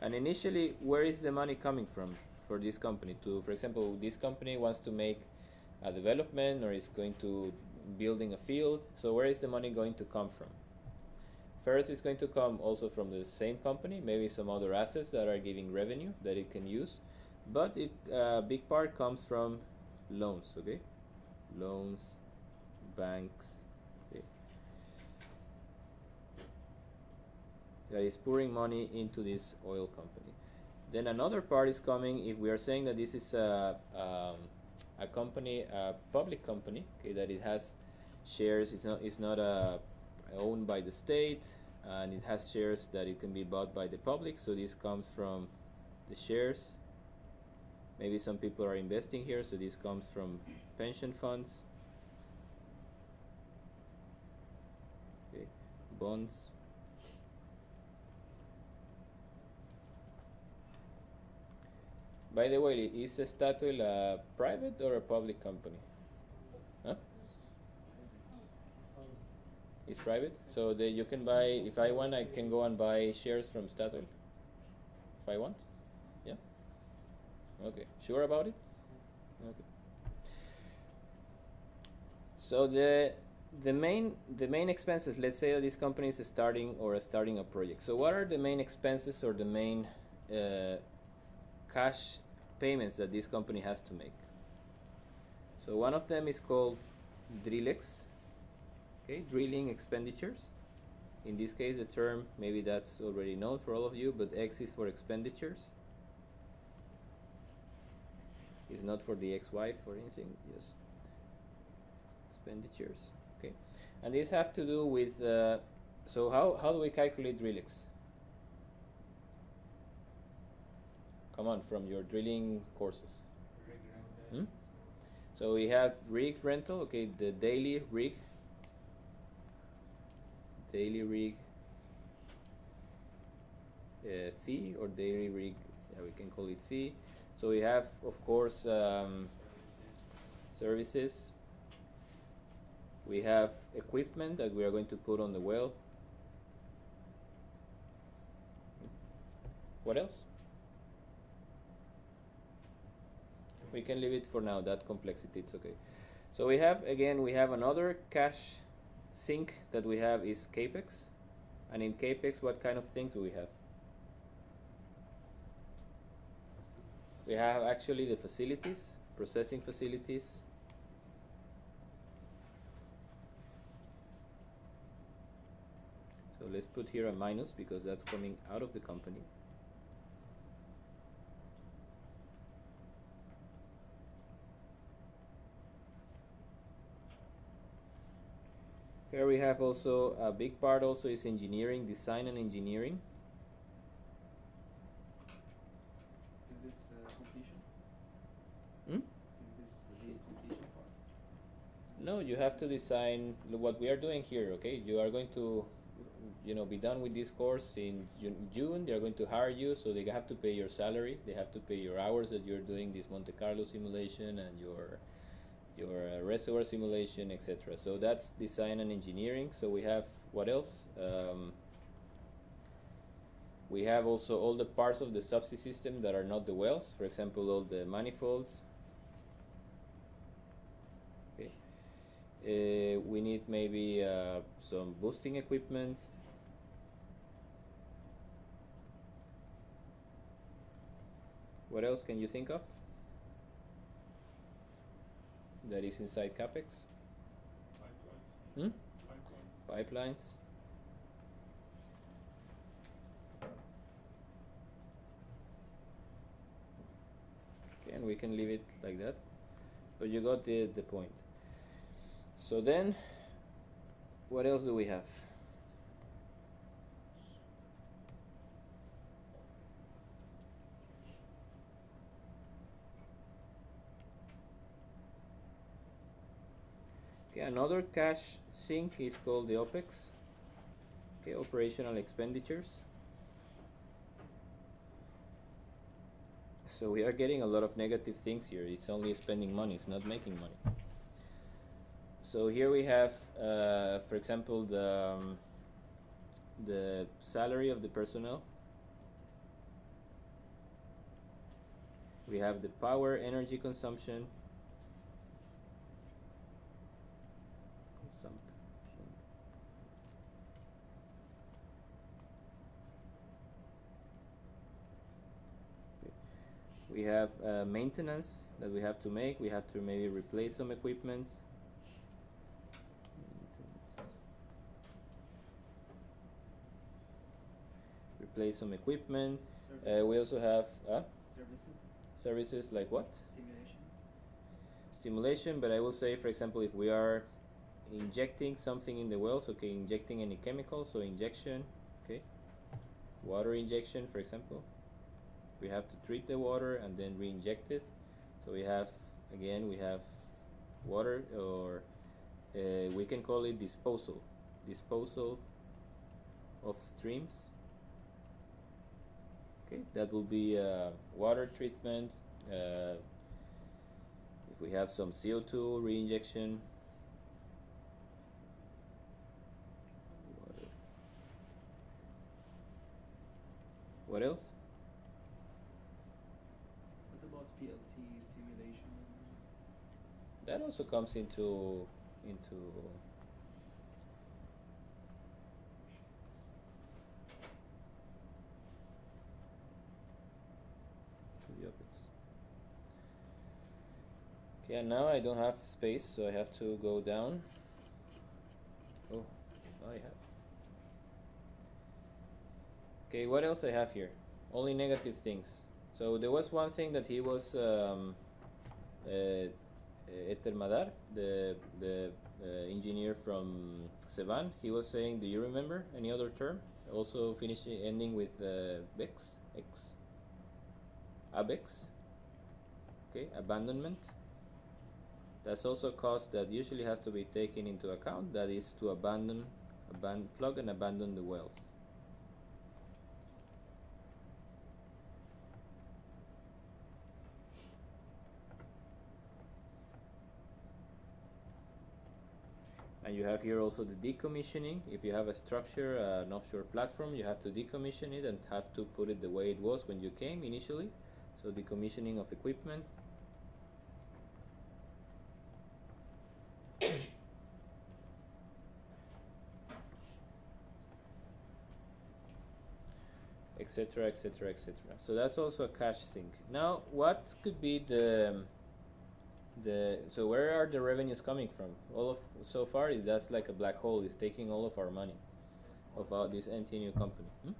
And initially, where is the money coming from for this company? To, for example, this company wants to make a development or is going to building a field. So where is the money going to come from? First, it's going to come also from the same company, maybe some other assets that are giving revenue that it can use, but it a uh, big part comes from loans. Okay, loans, banks. Okay. That is pouring money into this oil company. Then another part is coming if we are saying that this is a um, a company, a public company, okay, that it has shares. It's not. It's not a owned by the state and it has shares that it can be bought by the public. So this comes from the shares. Maybe some people are investing here so this comes from pension funds. Okay. bonds. By the way is Statoil a private or a public company huh? It's private, so the, you can buy. If I want, I can go and buy shares from Statoil. If I want, yeah. Okay, sure about it. Okay. So the the main the main expenses. Let's say that this company is starting or starting a project. So what are the main expenses or the main uh, cash payments that this company has to make? So one of them is called Drillex, okay, drilling expenditures. In this case, the term maybe that's already known for all of you, but X is for expenditures. It's not for the XY, for anything, just expenditures. Okay, and these have to do with. Uh, so how how do we calculate Drillex? Come on, from your drilling courses. Hmm? So we have rig rental, okay, the daily rig, daily rig uh, fee or daily rig, yeah, we can call it fee. So we have, of course, um, services. We have equipment that we are going to put on the well. What else? we can leave it for now that complexity it's okay so we have again we have another cash sink that we have is capex. And in capex what kind of things do we have? We have actually the facilities processing facilities. So let's put here a minus because that's coming out of the company Here we have also a big part also is engineering, design and engineering. Is this uh, completion? Hmm? Is this the completion part? No, you have to design what we are doing here, okay? You are going to, you know, be done with this course in June. June. They are going to hire you, so they have to pay your salary. They have to pay your hours that you're doing this Monte Carlo simulation and your your uh, reservoir simulation, etc. So that's design and engineering. So we have what else? Um, we have also all the parts of the subsea system that are not the wells. For example, all the manifolds. Okay. Uh, we need maybe uh, some boosting equipment. What else can you think of? That is inside capex. Pipelines. Hmm? Pipelines. Pipelines. Okay, and we can leave it like that. But you got the the point. So then, what else do we have? Okay, another cash sink is called the OPEX. Okay, operational expenditures. So we are getting a lot of negative things here. It's only spending money, it's not making money. So here we have, uh, for example, the um, the salary of the personnel. We have the power energy consumption. Consumption. Okay. We have uh, maintenance that we have to make. We have to maybe replace some equipment. Replace some equipment. Uh, we also have uh, Services, services like what? stimulation. stimulation, but I will say, for example, if we are injecting something in the wells, okay, injecting any chemical, so injection, okay, water injection, for example, we have to treat the water and then re-inject it. So we have, again, we have water, or uh, we can call it disposal, disposal of streams. Okay, that will be uh, water treatment. Uh, if we have some CO2 re-injection What else? What about PLT stimulation? That also comes into into to the OpEx. Yeah, now I don't have space, so I have to go down. Oh, I have. Okay, what else I have here? Only negative things. So there was one thing that he was um, uh, Eter Madar, the the uh, engineer from Sevan. He was saying, do you remember any other term? Also finishing ending with uh, Bex, X, Abex. Okay, abandonment. That's also a cost that usually has to be taken into account. That is to abandon, aban- plug and abandon the wells. And you have here also the decommissioning. If you have a structure, uh, an offshore platform, you have to decommission it and have to put it the way it was when you came initially. So decommissioning of equipment. etc etc etc so that's also a cash sink now what could be the the so where are the revenues coming from? All of so far is that's like a black hole is taking all of our money of uh, this NTNU company. Hmm?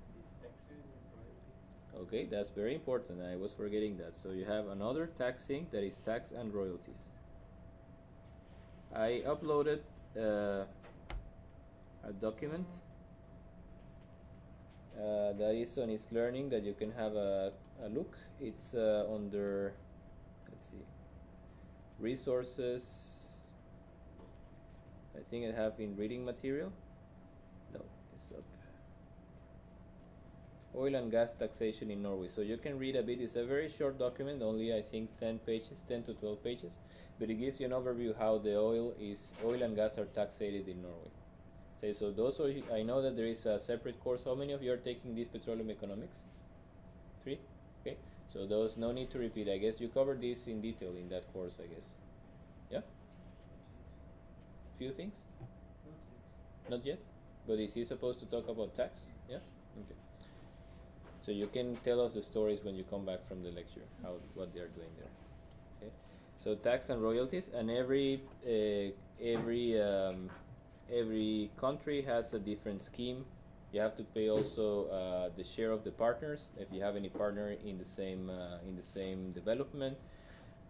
Okay that's very important. I was forgetting that. So you have another tax sink that is tax and royalties. I uploaded uh, a document uh, that is on itslearning that you can have a, a look. It's uh, under let's see resources. I think I have in reading material. No it's up. Oil and gas taxation in Norway. So you can read a bit. It's a very short document only I think 10 pages 10 to 12 pages. But it gives you an overview how the oil is oil and gas are taxated in Norway. So those are, I know that there is a separate course. How many of you are taking this petroleum economics? So those no need to repeat. I guess you covered this in detail in that course, I guess. Yeah? Few things? Not yet? But is he supposed to talk about tax? Yeah? Okay. So you can tell us the stories when you come back from the lecture, how what they are doing there. Okay. So tax and royalties and every uh, every um, every country has a different scheme. You have to pay also uh, the share of the partners if you have any partner in the same uh, in the same development.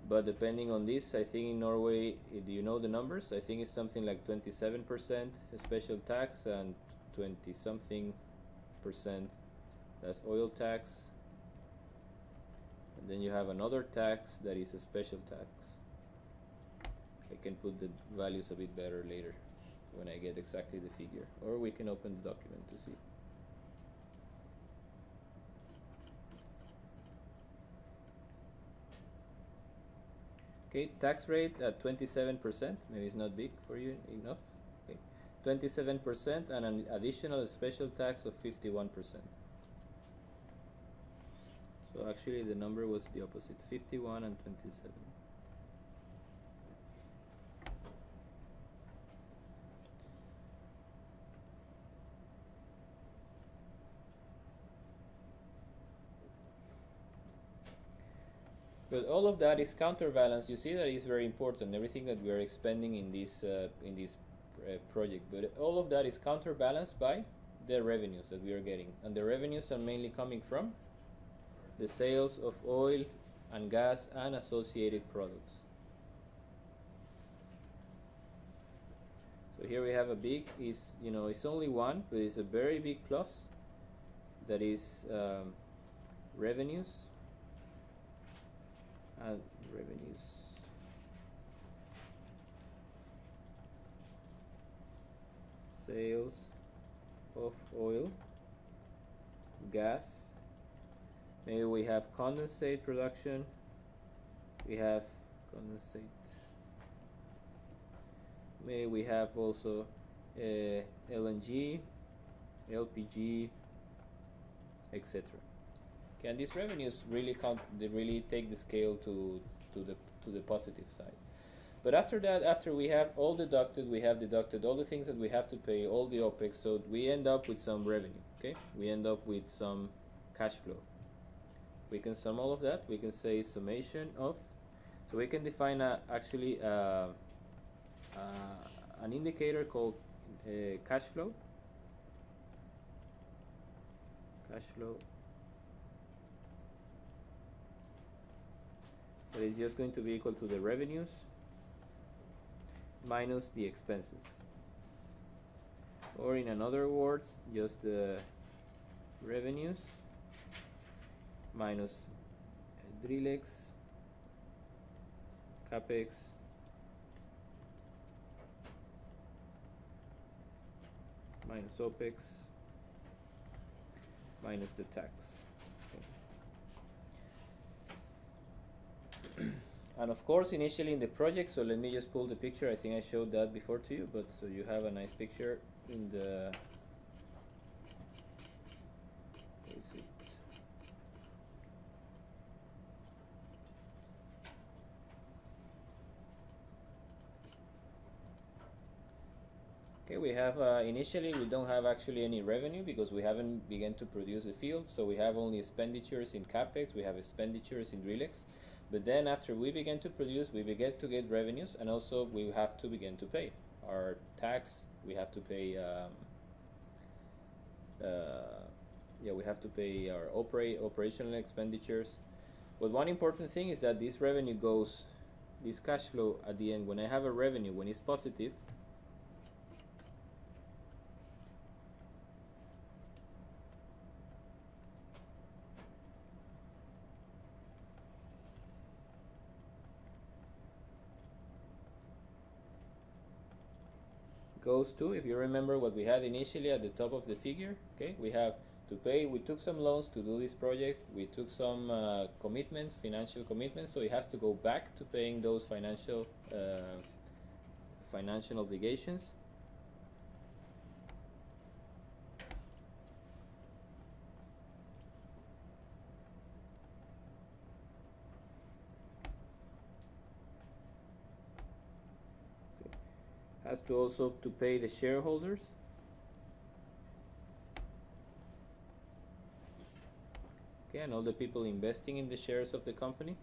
But depending on this, I think in Norway, eh, do you know the numbers? I think it's something like 27% special tax and 20 something percent that's oil tax. And then you have another tax that is a special tax. I can put the values a bit better later when I get exactly the figure. Or we can open the document to see. Okay, tax rate at 27%. Maybe it's not big for you enough. Okay, 27% and an additional special tax of 51%. So actually the number was the opposite, 51 and 27. But all of that is counterbalance. You see that is very important. Everything that we are expending in this uh, in this uh, project, but all of that is counterbalanced by the revenues that we are getting, and the revenues are mainly coming from the sales of oil and gas and associated products. So here we have a big is you know it's only one, but it's a very big plus. That is um, revenues revenues. Sales of oil, gas. Maybe we have condensate production. We have condensate. Maybe we have also uh, LNG, LPG, etc. And these revenues really count. They really take the scale to to the to the positive side. But after that, after we have all deducted, we have deducted all the things that we have to pay, all the OPEX, so we end up with some revenue, okay? We end up with some cash flow. We can sum all of that, we can say summation of, So we can define a, actually uh, uh, an indicator called uh, cash flow. Cash flow. That is just going to be equal to the revenues minus the expenses. Or in another words, just the revenues minus Drillex, capex, minus opex, minus the tax. and of course, initially in the project, so let me just pull the picture. I think I showed that before to you, but so you have a nice picture in the. Okay, we have uh, initially we don't have actually any revenue because we haven't begun to produce the field, so we have only expenditures in capex, we have expenditures in Drillex, but then after we begin to produce, we begin to get revenues, and also we have to begin to pay our tax. We have to pay. Um, uh, yeah, we have to pay our operate operational expenditures. But one important thing is that this revenue goes, this cash flow at the end. When I have a revenue, when it's positive, goes to if you remember what we had initially at the top of the figure okay? We have to pay we took some loans to do this project we took some uh, commitments financial commitments so it has to go back to paying those financial uh, financial obligations to also to pay the shareholders? Okay and all the people investing in the shares of the company?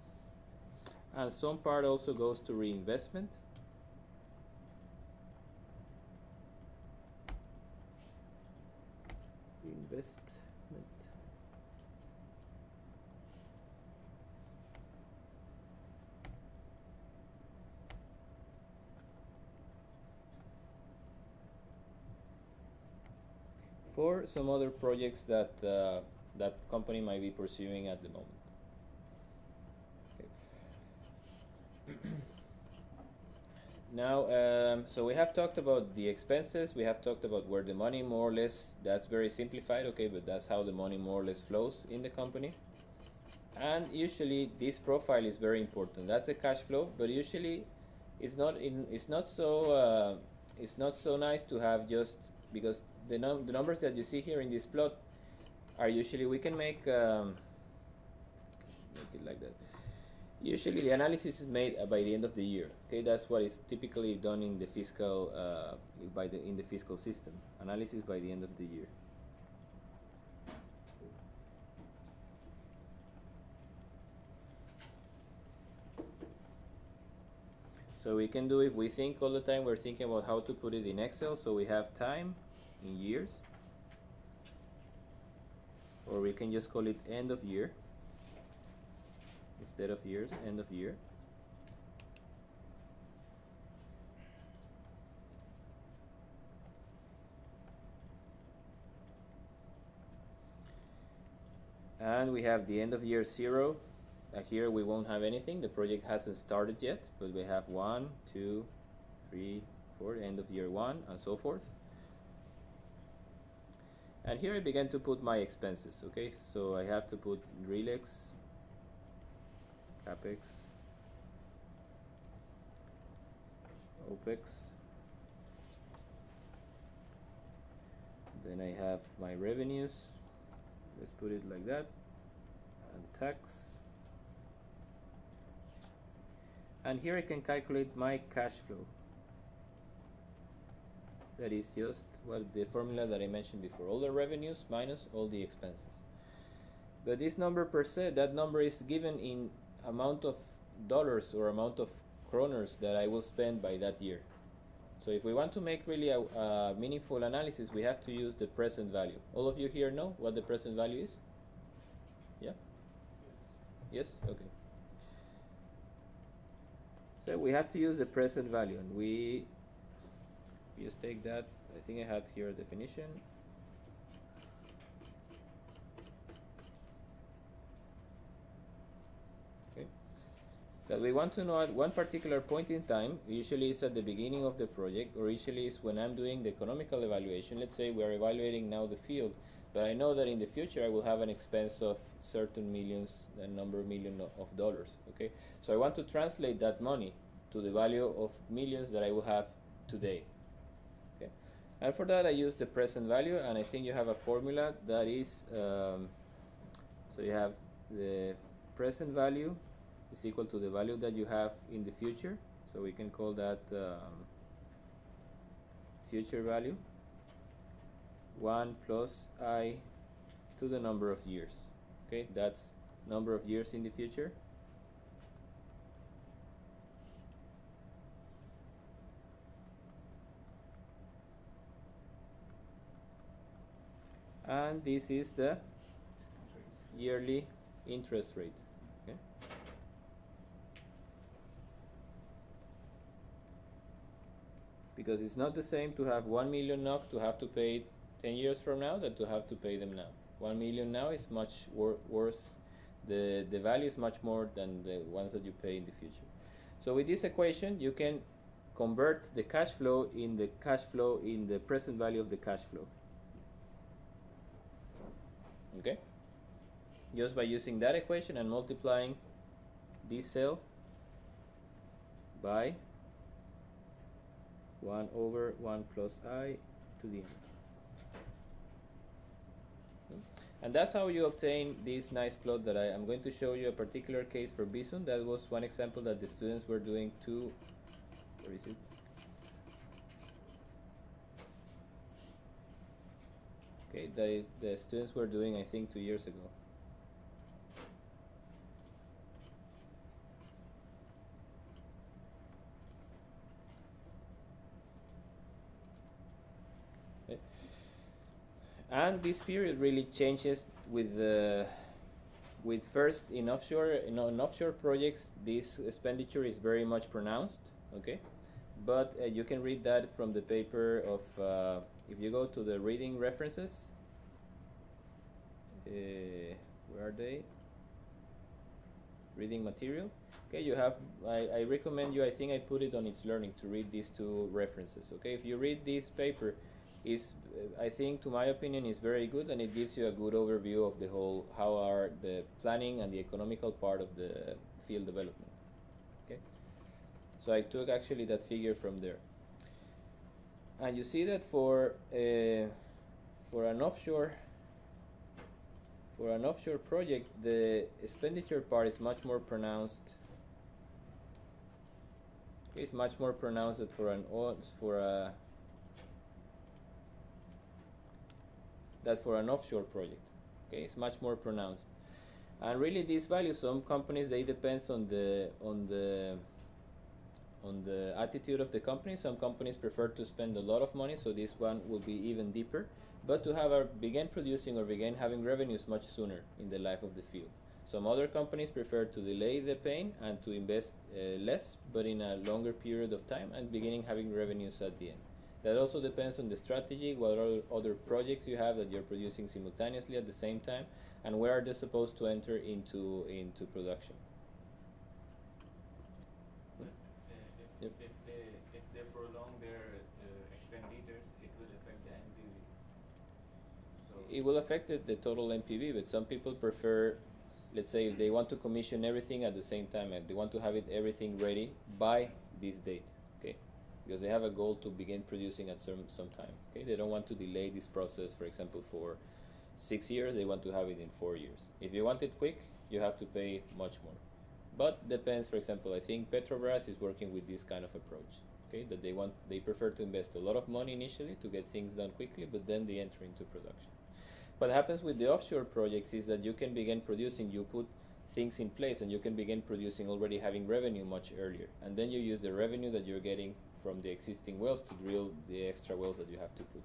And some part also goes to reinvestment? Reinvestment for some other projects that uh, that company might be pursuing at the moment. Okay. now, um, so we have talked about the expenses. We have talked about where the money more or less. That's very simplified, okay, but that's how the money more or less flows in the company. And usually, this profile is very important. That's the cash flow, but usually, it's not in. It's not so. Uh, it's not so nice to have just because the, num the numbers that you see here in this plot are usually we can make um, make it like that. Usually the analysis is made by the end of the year. Okay, that's what is typically done in the fiscal uh, by the in the fiscal system. Analysis by the end of the year. So we can do if we think all the time we're thinking about how to put it in Excel. So we have time in years. Or we can just call it end of year instead of years end of year. And we have the end of year zero. Uh, here we won't have anything. The project hasn't started yet but we have one two three four end of year one and so forth and here I began to put my expenses okay? So I have to put Drillex capex opex. Then I have my revenues. Let's put it like that. And tax. And here I can calculate my cash flow that is just well the formula that I mentioned before all the revenues minus all the expenses but this number per se that number is given in amount of dollars or amount of kroners that I will spend by that year. So if we want to make really a, a meaningful analysis, we have to use the present value. All of you here know what the present value is? Yeah? Yes? Okay. So we have to use the present value and we just take that. I think I had here a definition. Okay. That we want to know at one particular point in time, usually it's at the beginning of the project, or usually it's when I'm doing the economical evaluation. Let's say we're evaluating now the field, but I know that in the future I will have an expense of certain millions, a number of million o- of dollars. Okay, so I want to translate that money to the value of millions that I will have today. And for that I use the present value, and I think you have a formula that is um, so you have the present value is equal to the value that you have in the future. So we can call that um, future value. 1 plus i to the number of years. Okay, that's number of years in the future. And this is the yearly interest rate. Because it's not the same to have 1 million NOK to have to pay it 10 years from now than to have to pay them now. 1 million now is much wor- worse. The, the value is much more than the ones that you pay in the future. So with this equation, you can convert the cash flow in the cash flow in the present value of the cash flow. Okay? Just by using that equation and multiplying this cell by 1 over 1 plus i to the n. And that's how you obtain this nice plot that I am going to show you a particular case for Bison. That was one example that the students were doing two, where is it? Okay, the, the students were doing I think two years ago. Okay. And this period really changes with the with first in offshore in, in offshore projects this expenditure is very much pronounced okay but uh, you can read that from the paper of uh, if you go to the reading references uh, where are they? Reading material? Okay you have I, I recommend you I think I put it on itslearning to read these two references okay? If you read this paper is uh, I think to my opinion is very good and it gives you a good overview of the whole how are the planning and the economical part of the field development okay? So I took actually that figure from there and you see that for uh, for an offshore for an offshore project the expenditure part is much more pronounced it's much more pronounced that for an for a that for an offshore project. Okay, it's much more pronounced. And really, these values, some companies they depends on the on the on the attitude of the company. Some companies prefer to spend a lot of money, so this one will be even deeper. But to have a begin producing or begin having revenues much sooner in the life of the field. Some other companies prefer to delay the pain and to invest uh, less, but in a longer period of time and beginning having revenues at the end. That also depends on the strategy, what are other projects you have that you're producing simultaneously at the same time, and where are they supposed to enter into into production. But, uh, if, Yep. if they if they prolong their uh, expenditures, it will affect the NPV. So It will affect the, the total NPV, but some people prefer, let's say, if they want to commission everything at the same time and they want to have it everything ready by this date, okay? Because they have a goal to begin producing at some some time. Okay, they don't want to delay this process, for example, for six years. They want to have it in four years. If you want it quick, you have to pay much more. But depends. For example, I think Petrobras is working with this kind of approach. Okay, that they want they prefer to invest a lot of money initially to get things done quickly, but then they enter into production. What happens with the offshore projects is that you can begin producing. You put things in place and you can begin producing already having revenue much earlier. And then you use the revenue that you're getting from the existing wells to drill the extra wells that you have to put.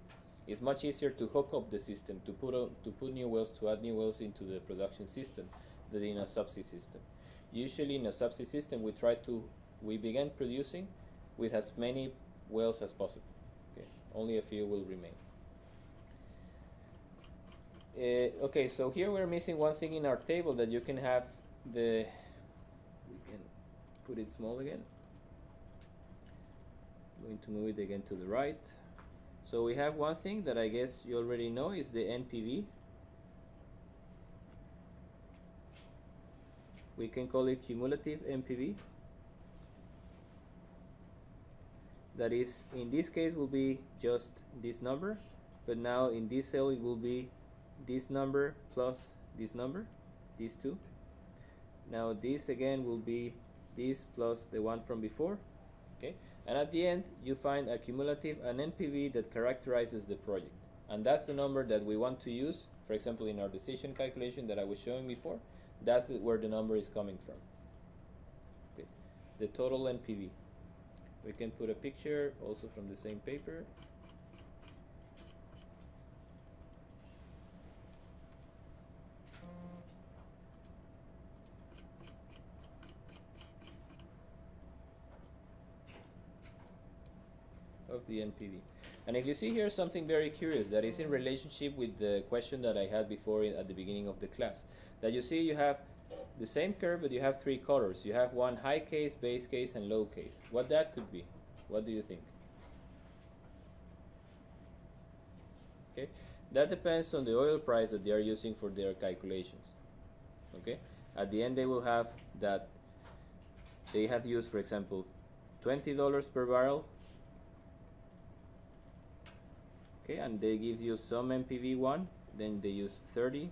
It's much easier to hook up the system, to put, to put new wells, to add new wells into the production system than in a subsea system. Usually in a subsea system, we try to, we begin producing with as many wells as possible. Okay, only a few will remain. Uh, okay, so here we're missing one thing in our table that you can have the, we can put it small again. Going to move it again to the right. So we have one thing that I guess you already know is the NPV. We can call it cumulative NPV. That is, in this case, will be just this number, but now in this cell it will be this number plus this number, these two. Now this again will be this plus the one from before, okay? And at the end, you find a cumulative, an NPV that characterizes the project. And that's the number that we want to use, for example, in our decision calculation that I was showing before. That's where the number is coming from. Okay. The total NPV. We can put a picture also from the same paper. of the NPV. And if you see here something very curious that is in relationship with the question that I had before in, at the beginning of the class, that you see you have the same curve but you have three colors. You have one high case, base case, and low case. What that could be? What do you think? Okay, that depends on the oil price that they are using for their calculations. Okay, at the end they will have that they have used, for example, twenty dollars per barrel okay and they give you some npv1 then they use 30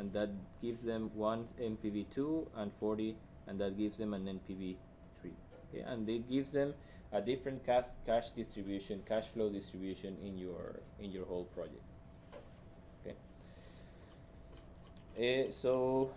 and that gives them one npv2 and 40 and that gives them an npv3 okay? And it gives them a different cash cash distribution cash flow distribution in your in your whole project okay? Uh, so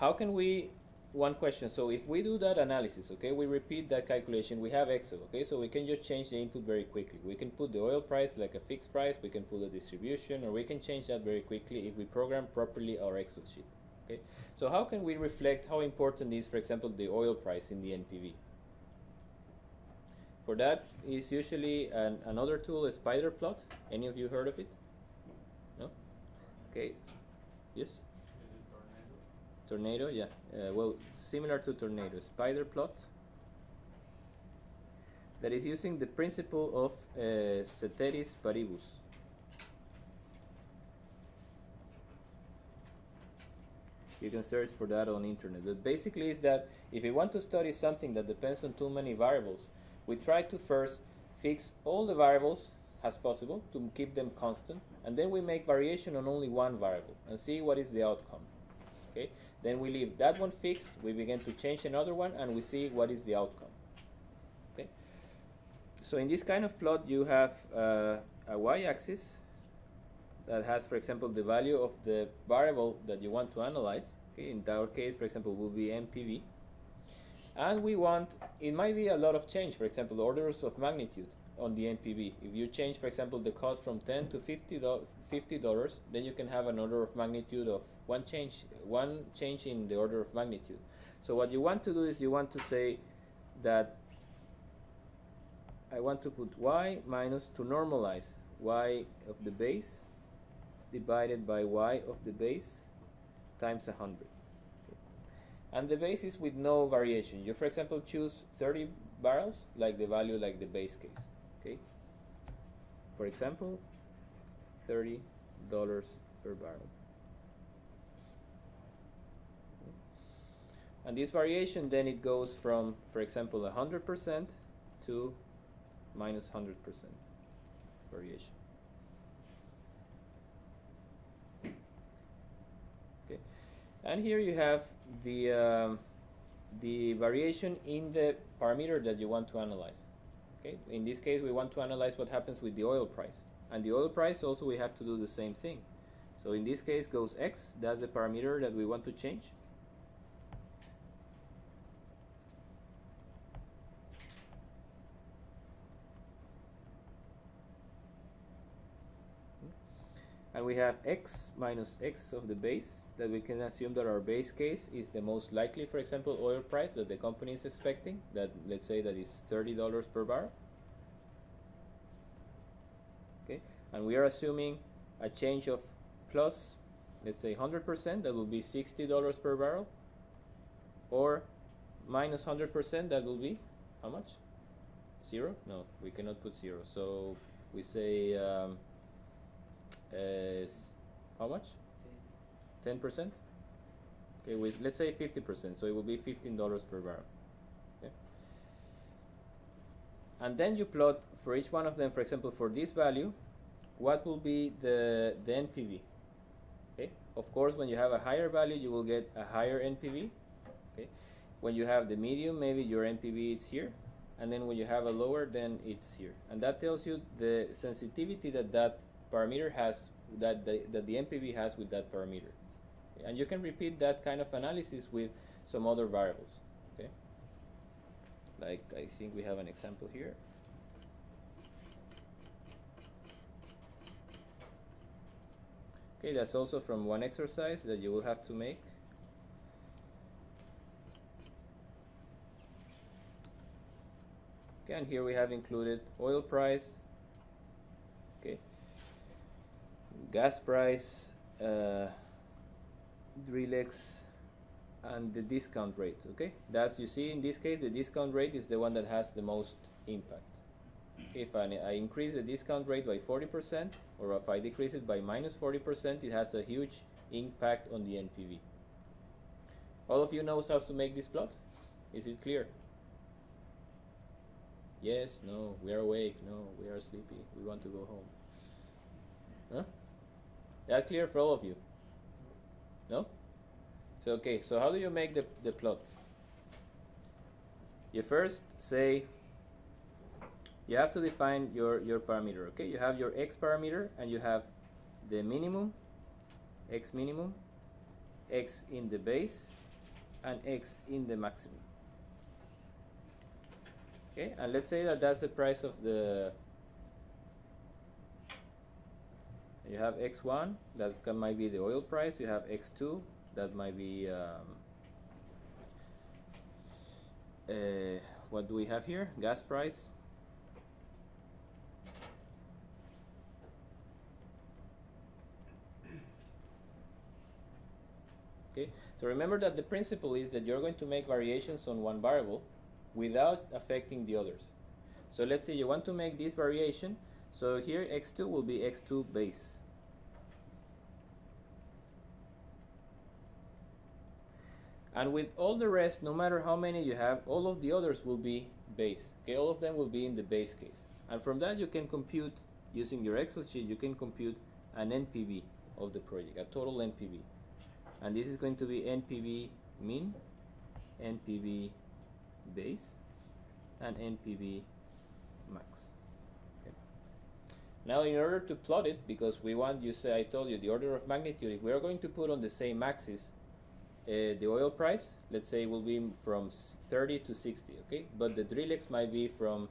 how can we one question. So if we do that analysis okay we repeat that calculation we have excel okay? So we can just change the input very quickly. We can put the oil price like a fixed price we can put a distribution or we can change that very quickly if we program properly our excel sheet okay? So how can we reflect how important is for example the oil price in the npv for that is usually an, another tool a spider plot. Any of you heard of it? No? Okay. Yes tornado? Yeah. Uh, well, similar to Tornado, spider plot that is using the principle of uh, ceteris paribus. You can search for that on internet. But basically, is that if we want to study something that depends on too many variables, we try to first fix all the variables as possible to keep them constant, and then we make variation on only one variable and see what is the outcome. Okay. Then we leave that one fixed. We begin to change another one, and we see what is the outcome. Okay. So in this kind of plot, you have uh, a y-axis that has, for example, the value of the variable that you want to analyze. Okay. In our case, for example, will be NPV. And we want it might be a lot of change. For example, orders of magnitude on the NPV. If you change, for example, the cost from 10 to 50 dollars, then you can have an order of magnitude of one change, one change in the order of magnitude. So what you want to do is you want to say that I want to put y minus to normalize y of the base divided by y of the base times 100 and the base is with no variation. You, for example, choose 30 barrels, like the value, like the base case. Okay. For example, thirty dollars per barrel. And this variation, then it goes from, for example, 100% to minus 100% variation. Okay. And here you have the um, the variation in the parameter that you want to analyze. Okay, in this case, we want to analyze what happens with the oil price, and the oil price also we have to do the same thing. So in this case, goes x. That's the parameter that we want to change. And we have x minus x of the base that we can assume that our base case is the most likely for example oil price that the company is expecting that let's say that is $30 per barrel. Okay? And we are assuming a change of plus let's say 100% that will be $60 per barrel or minus 100% that will be how much? Zero? No we cannot put zero. So we say um, is how much? 10% okay with let's say 50% so it will be $15 per barrel. Okay. And then you plot for each one of them for example for this value what will be the the NPV okay. Of course when you have a higher value you will get a higher NPV okay. When you have the medium maybe your NPV is here and then when you have a lower then it's here. And that tells you the sensitivity that that parameter has that the, that the NPV has with that parameter. And you can repeat that kind of analysis with some other variables okay? Like I think we have an example here. Okay that's also from one exercise that you will have to make. Okay and here we have included oil price okay gas price uh, Drillex and the discount rate okay? That's you see in this case the discount rate is the one that has the most impact. If I, I increase the discount rate by 40% or if I decrease it by minus 40% it has a huge impact on the NPV all of you knows how to make this plot? Is it clear? Yes no we are awake no we are sleepy we want to go home. Huh that clear for all of you. No? So okay so how do you make the, the plot? You first say you have to define your your parameter okay? You have your x parameter and you have the minimum x minimum x in the base and x in the maximum. Okay and let's say that that's the price of the you have x1 that can, might be the oil price. You have x2 that might be um, uh, what do we have here? Gas price. Okay so remember that the principle is that you're going to make variations on one variable without affecting the others. So let's say you want to make this variation so here x2 will be x2 base. And with all the rest no matter how many you have all of the others will be base okay? All of them will be in the base case. And from that you can compute using your excel sheet you can compute an npv of the project a total npv and this is going to be npv min npv base and npv max. Now in order to plot it because we want you say I told you the order of magnitude if we are going to put on the same axis uh, the oil price let's say it will be from 30 to 60 okay? But the Drillex might be from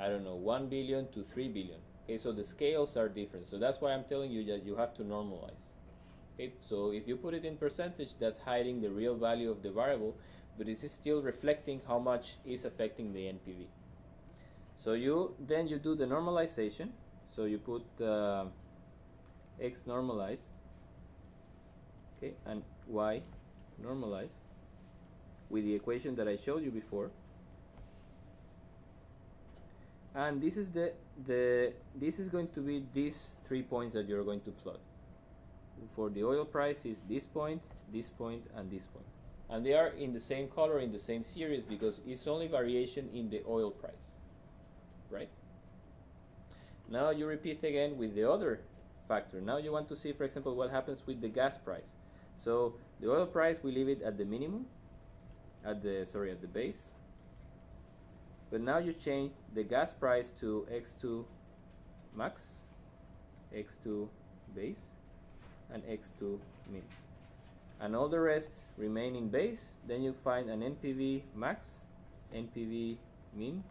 I don't know 1 billion to 3 billion okay? So the scales are different. So that's why I'm telling you that you have to normalize okay? So if you put it in percentage that's hiding the real value of the variable but this is still reflecting how much is affecting the NPV so you then you do the normalization so you put uh, x normalized okay and y normalized with the equation that I showed you before. And this is the the this is going to be these three points that you're going to plot. For the oil price is this point this point and this point. And they are in the same color in the same series because it's only variation in the oil price right now you repeat again with the other factor. Now you want to see for example what happens with the gas price. So the oil price we leave it at the minimum at the sorry at the base. But now you change the gas price to x2 max x2 base and x2 min. And all the rest remain in base. Then you find an NPV max NPV min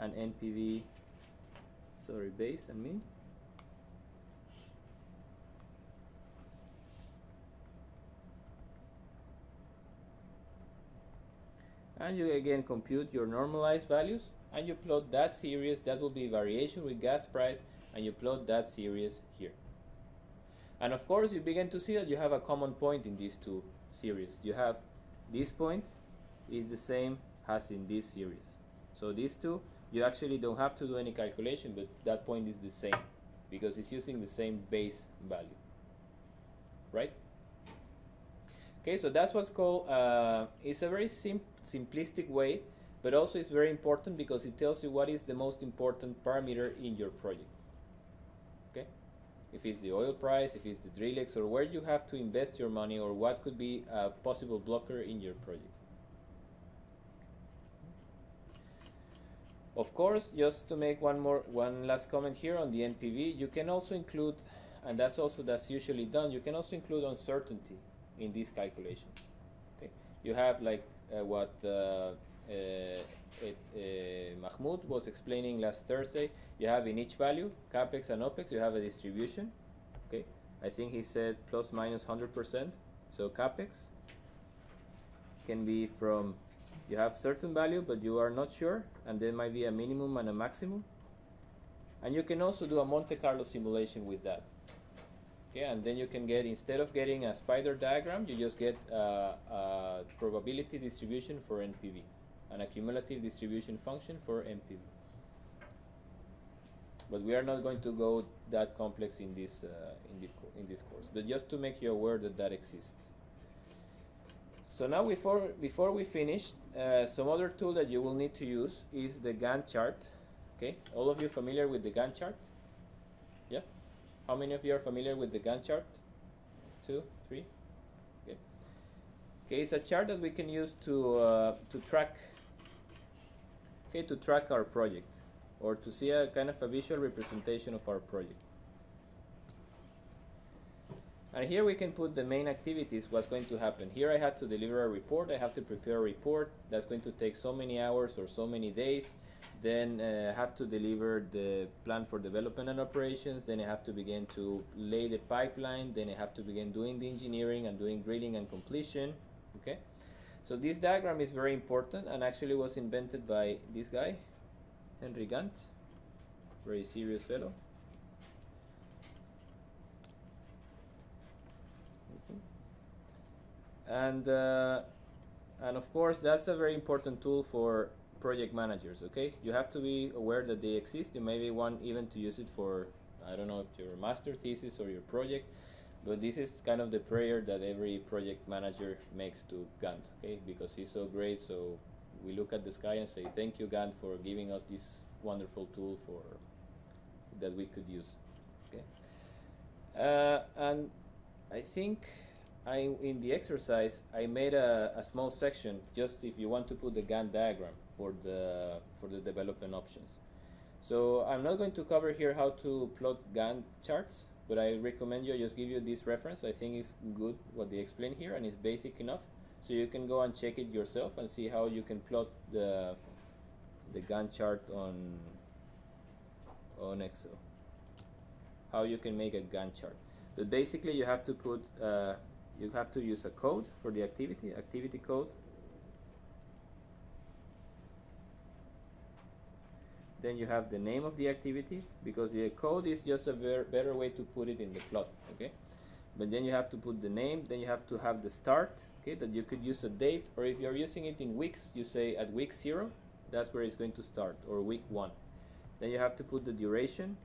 and NPV sorry, base and me. And you again compute your normalized values and you plot that series, that will be variation with gas price, and you plot that series here. And of course, you begin to see that you have a common point in these two series. You have this point is the same as in this series. So these two you actually don't have to do any calculation but that point is the same because it's using the same base value right Okay, so that's what's called, uh, it's a very sim simplistic way, but also it's very important because it tells you what is the most important parameter in your project. Okay, if it's the oil price, if it's the Drillex, or where you have to invest your money, or what could be a possible blocker in your project. Of course, just to make one more, one last comment here on the NPV, you can also include, and that's also that's usually done. You can also include uncertainty in this calculation. Okay, you have like uh, what uh, uh, uh, Mahmoud was explaining last Thursday. You have in each value, capex and opex, you have a distribution. Okay, I think he said plus minus hundred percent. So capex can be from you have certain value, but you are not sure, and there might be a minimum and a maximum. And you can also do a Monte Carlo simulation with that. Okay, and then you can get instead of getting a spider diagram, you just get uh, a probability distribution for NPV, an accumulative distribution function for NPV. But we are not going to go that complex in this uh, in this in this course. But just to make you aware that that exists. So now before before we finish, uh, some other tool that you will need to use is the Gantt chart. Okay, all of you familiar with the Gantt chart? Yeah. How many of you are familiar with the Gantt chart? Two, three. Okay. Okay, it's a chart that we can use to uh, to track. Okay, to track our project, or to see a kind of a visual representation of our project. And here we can put the main activities, what's going to happen. Here I have to deliver a report, I have to prepare a report, that's going to take so many hours or so many days. Then uh, I have to deliver the plan for development and operations, then I have to begin to lay the pipeline, then I have to begin doing the engineering and doing drilling and completion, okay? So this diagram is very important and actually was invented by this guy, Henry Gantt, very serious fellow. And uh, and of course that's a very important tool for project managers okay? You have to be aware that they exist. You maybe want even to use it for i don't know if your master thesis or your project but this is kind of the prayer that every project manager makes to Gantt okay? Because he's so great so we look at the sky and say thank you Gantt for giving us this wonderful tool for that we could use okay? Uh, and i think I, in the exercise, I made a, a small section just if you want to put the Gantt diagram for the for the development options. So I'm not going to cover here how to plot Gantt charts, but I recommend you just give you this reference. I think it's good what they explain here and it's basic enough. So you can go and check it yourself and see how you can plot the the Gantt chart on on Excel. How you can make a Gantt chart. But basically you have to put uh, you have to use a code for the activity, activity code. Then you have the name of the activity because the code is just a better way to put it in the plot, okay? But then you have to put the name, then you have to have the start, okay, that you could use a date, or if you're using it in weeks, you say at week zero, that's where it's going to start, or week one. Then you have to put the duration,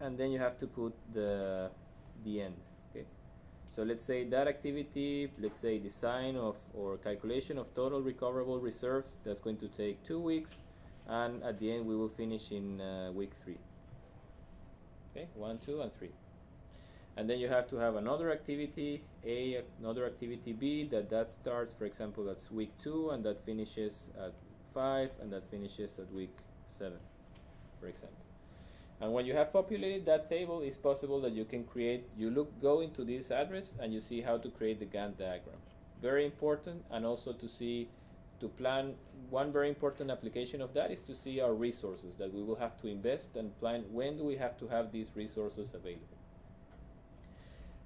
and then you have to put the the end. So let's say that activity, let's say design of or calculation of total recoverable reserves, that's going to take two weeks, and at the end we will finish in uh, week three. Okay, one, two, and three. And then you have to have another activity A, another activity B, that that starts, for example, that's week two, and that finishes at five, and that finishes at week seven, for example. And when you have populated that table, it's possible that you can create, you look, go into this address and you see how to create the Gantt diagram. Very important, and also to see, to plan, one very important application of that is to see our resources that we will have to invest and plan when do we have to have these resources available.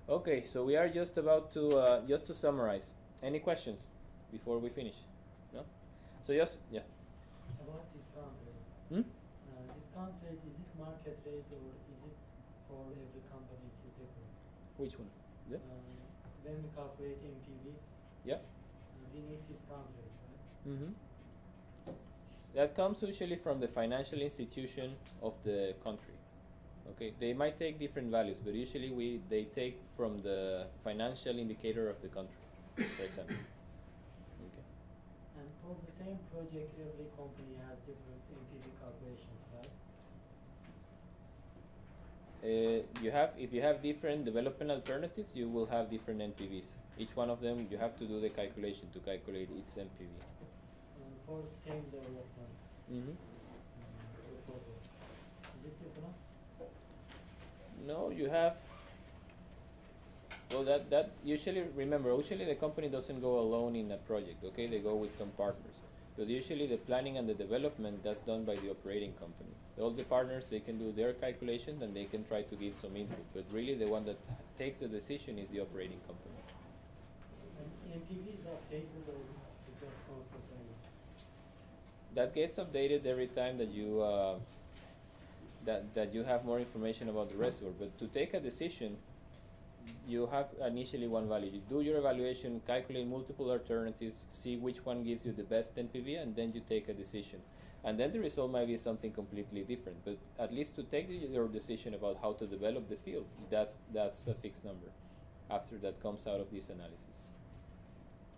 Okay, so we are just about to, uh, just to summarize. Any questions before we finish? No? So yes, yeah. About discount rate. Hmm? Uh, discount rate, is market rate or is it for every company it is different? Which one? Yeah. Uh, when we calculate NPV, Yeah. uh, we need discount rate, right? Mm-hmm. That comes usually from the financial institution of the country. Okay, they might take different values, but usually we they take from the financial indicator of the country, for example. Okay. And for the same project, every company has different NPV calculations, right? Uh, you have if you have different development alternatives, you will have different NPVs. Each one of them, you have to do the calculation to calculate its NPV. Uh, for same development Mm-hmm. um, is it different? No, you have. Well, that that usually remember usually the company doesn't go alone in a project. Okay, they go with some partners. But usually the planning and the development that's done by the operating company. All the partners they can do their calculations and they can try to give some input. But really the one that takes the decision is the operating company. And is updated or is just? That gets updated every time that you uh, that that you have more information about the reservoir. But to take a decision, you have initially one value. You do your evaluation, calculate multiple alternatives, see which one gives you the best NPV, and then you take a decision. And then the result might be something completely different. But at least to take the- your decision about how to develop the field, that's that's a fixed number. After that comes out of this analysis.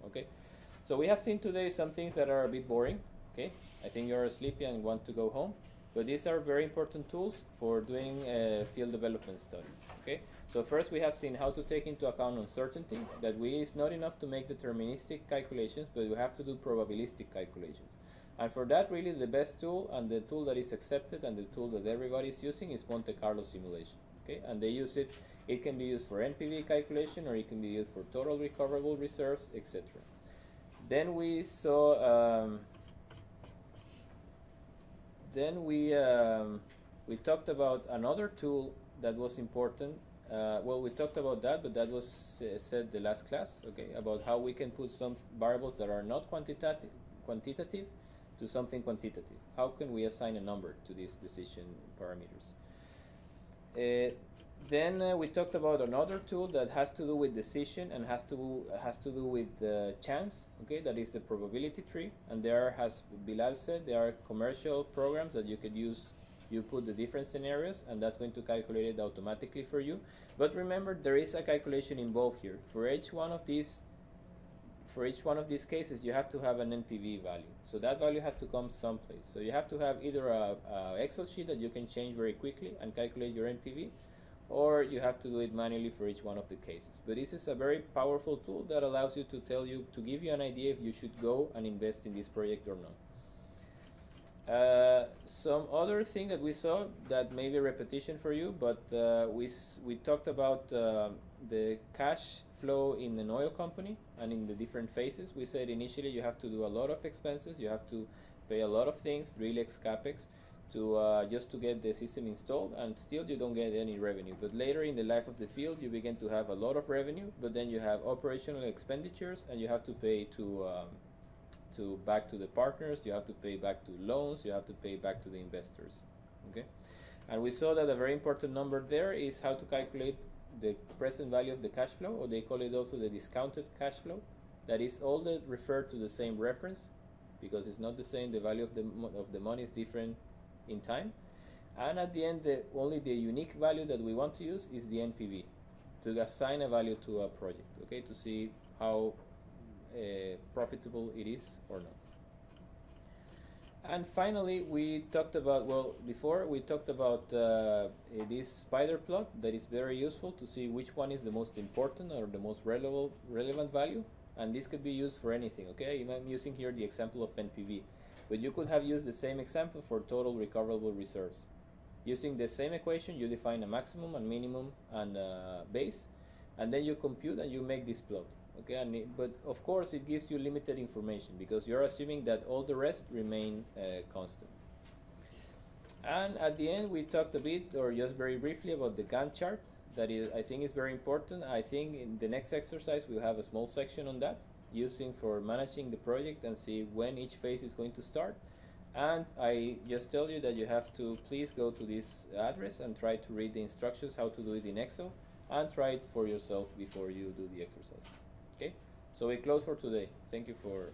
Okay, so we have seen today some things that are a bit boring. Okay, I think you're sleepy and want to go home. But these are very important tools for doing uh, field development studies. Okay, so first we have seen how to take into account uncertainty. That we is not enough to make deterministic calculations, but we have to do probabilistic calculations. And for that, really, the best tool and the tool that is accepted and the tool that everybody is using is Monte Carlo simulation. Okay, and they use it. It can be used for NPV calculation, or it can be used for total recoverable reserves, etc. Then we saw. Um, then we um, we talked about another tool that was important. Uh, well, we talked about that, but that was uh, said the last class. Okay, about how we can put some variables that are not quantitative quantitative to something quantitative. How can we assign a number to these decision parameters? Uh, then uh, we talked about another tool that has to do with decision and has to has to do with chance. Okay, that is the probability tree. And there, as Bilal said, there are commercial programs that you could use. You put the different scenarios, and that's going to calculate it automatically for you. But remember, there is a calculation involved here. For each one of these, for each one of these cases, you have to have an NPV value. So that value has to come someplace. So you have to have either a, a Excel sheet that you can change very quickly and calculate your NPV, or you have to do it manually for each one of the cases. But this is a very powerful tool that allows you to tell you to give you an idea if you should go and invest in this project or not. Uh, some other thing that we saw that may be repetition for you, but uh, we we talked about uh, the cash flow in an oil company and in the different phases. We said initially you have to do a lot of expenses, you have to pay a lot of things, DRILLEX capex, to uh, just to get the system installed, and still you don't get any revenue. But later in the life of the field, you begin to have a lot of revenue, but then you have operational expenditures, and you have to pay to um, to back to the partners, you have to pay back to loans, you have to pay back to the investors. Okay, and we saw that a very important number there is how to calculate the present value of the cash flow, or they call it also the discounted cash flow. That is all that refer to the same reference, because it's not the same. The value of the of the money is different in time, and at the end, the only the unique value that we want to use is the NPV to assign a value to a project. Okay, to see how uh, profitable it is or not. And finally, we talked about, well, before we talked about uh, this spider plot that is very useful to see which one is the most important or the most relevant, relevant value. And this could be used for anything, okay? I'm using here the example of NPV. But you could have used the same example for total recoverable reserves. Using the same equation, you define a maximum and minimum and uh, base, and then you compute and you make this plot. Okay, it, but of course it gives you limited information because you're assuming that all the rest remain uh, constant. And at the end, we talked a bit, or just very briefly, about the Gantt chart. That is, I think, is very important. I think in the next exercise we'll have a small section on that. using for managing the project and see when each phase is going to start. And I just tell you that you have to please go to this address and try to read the instructions how to do it in Excel and try it for yourself before you do the exercise. Okay? So we close for today. Thank you for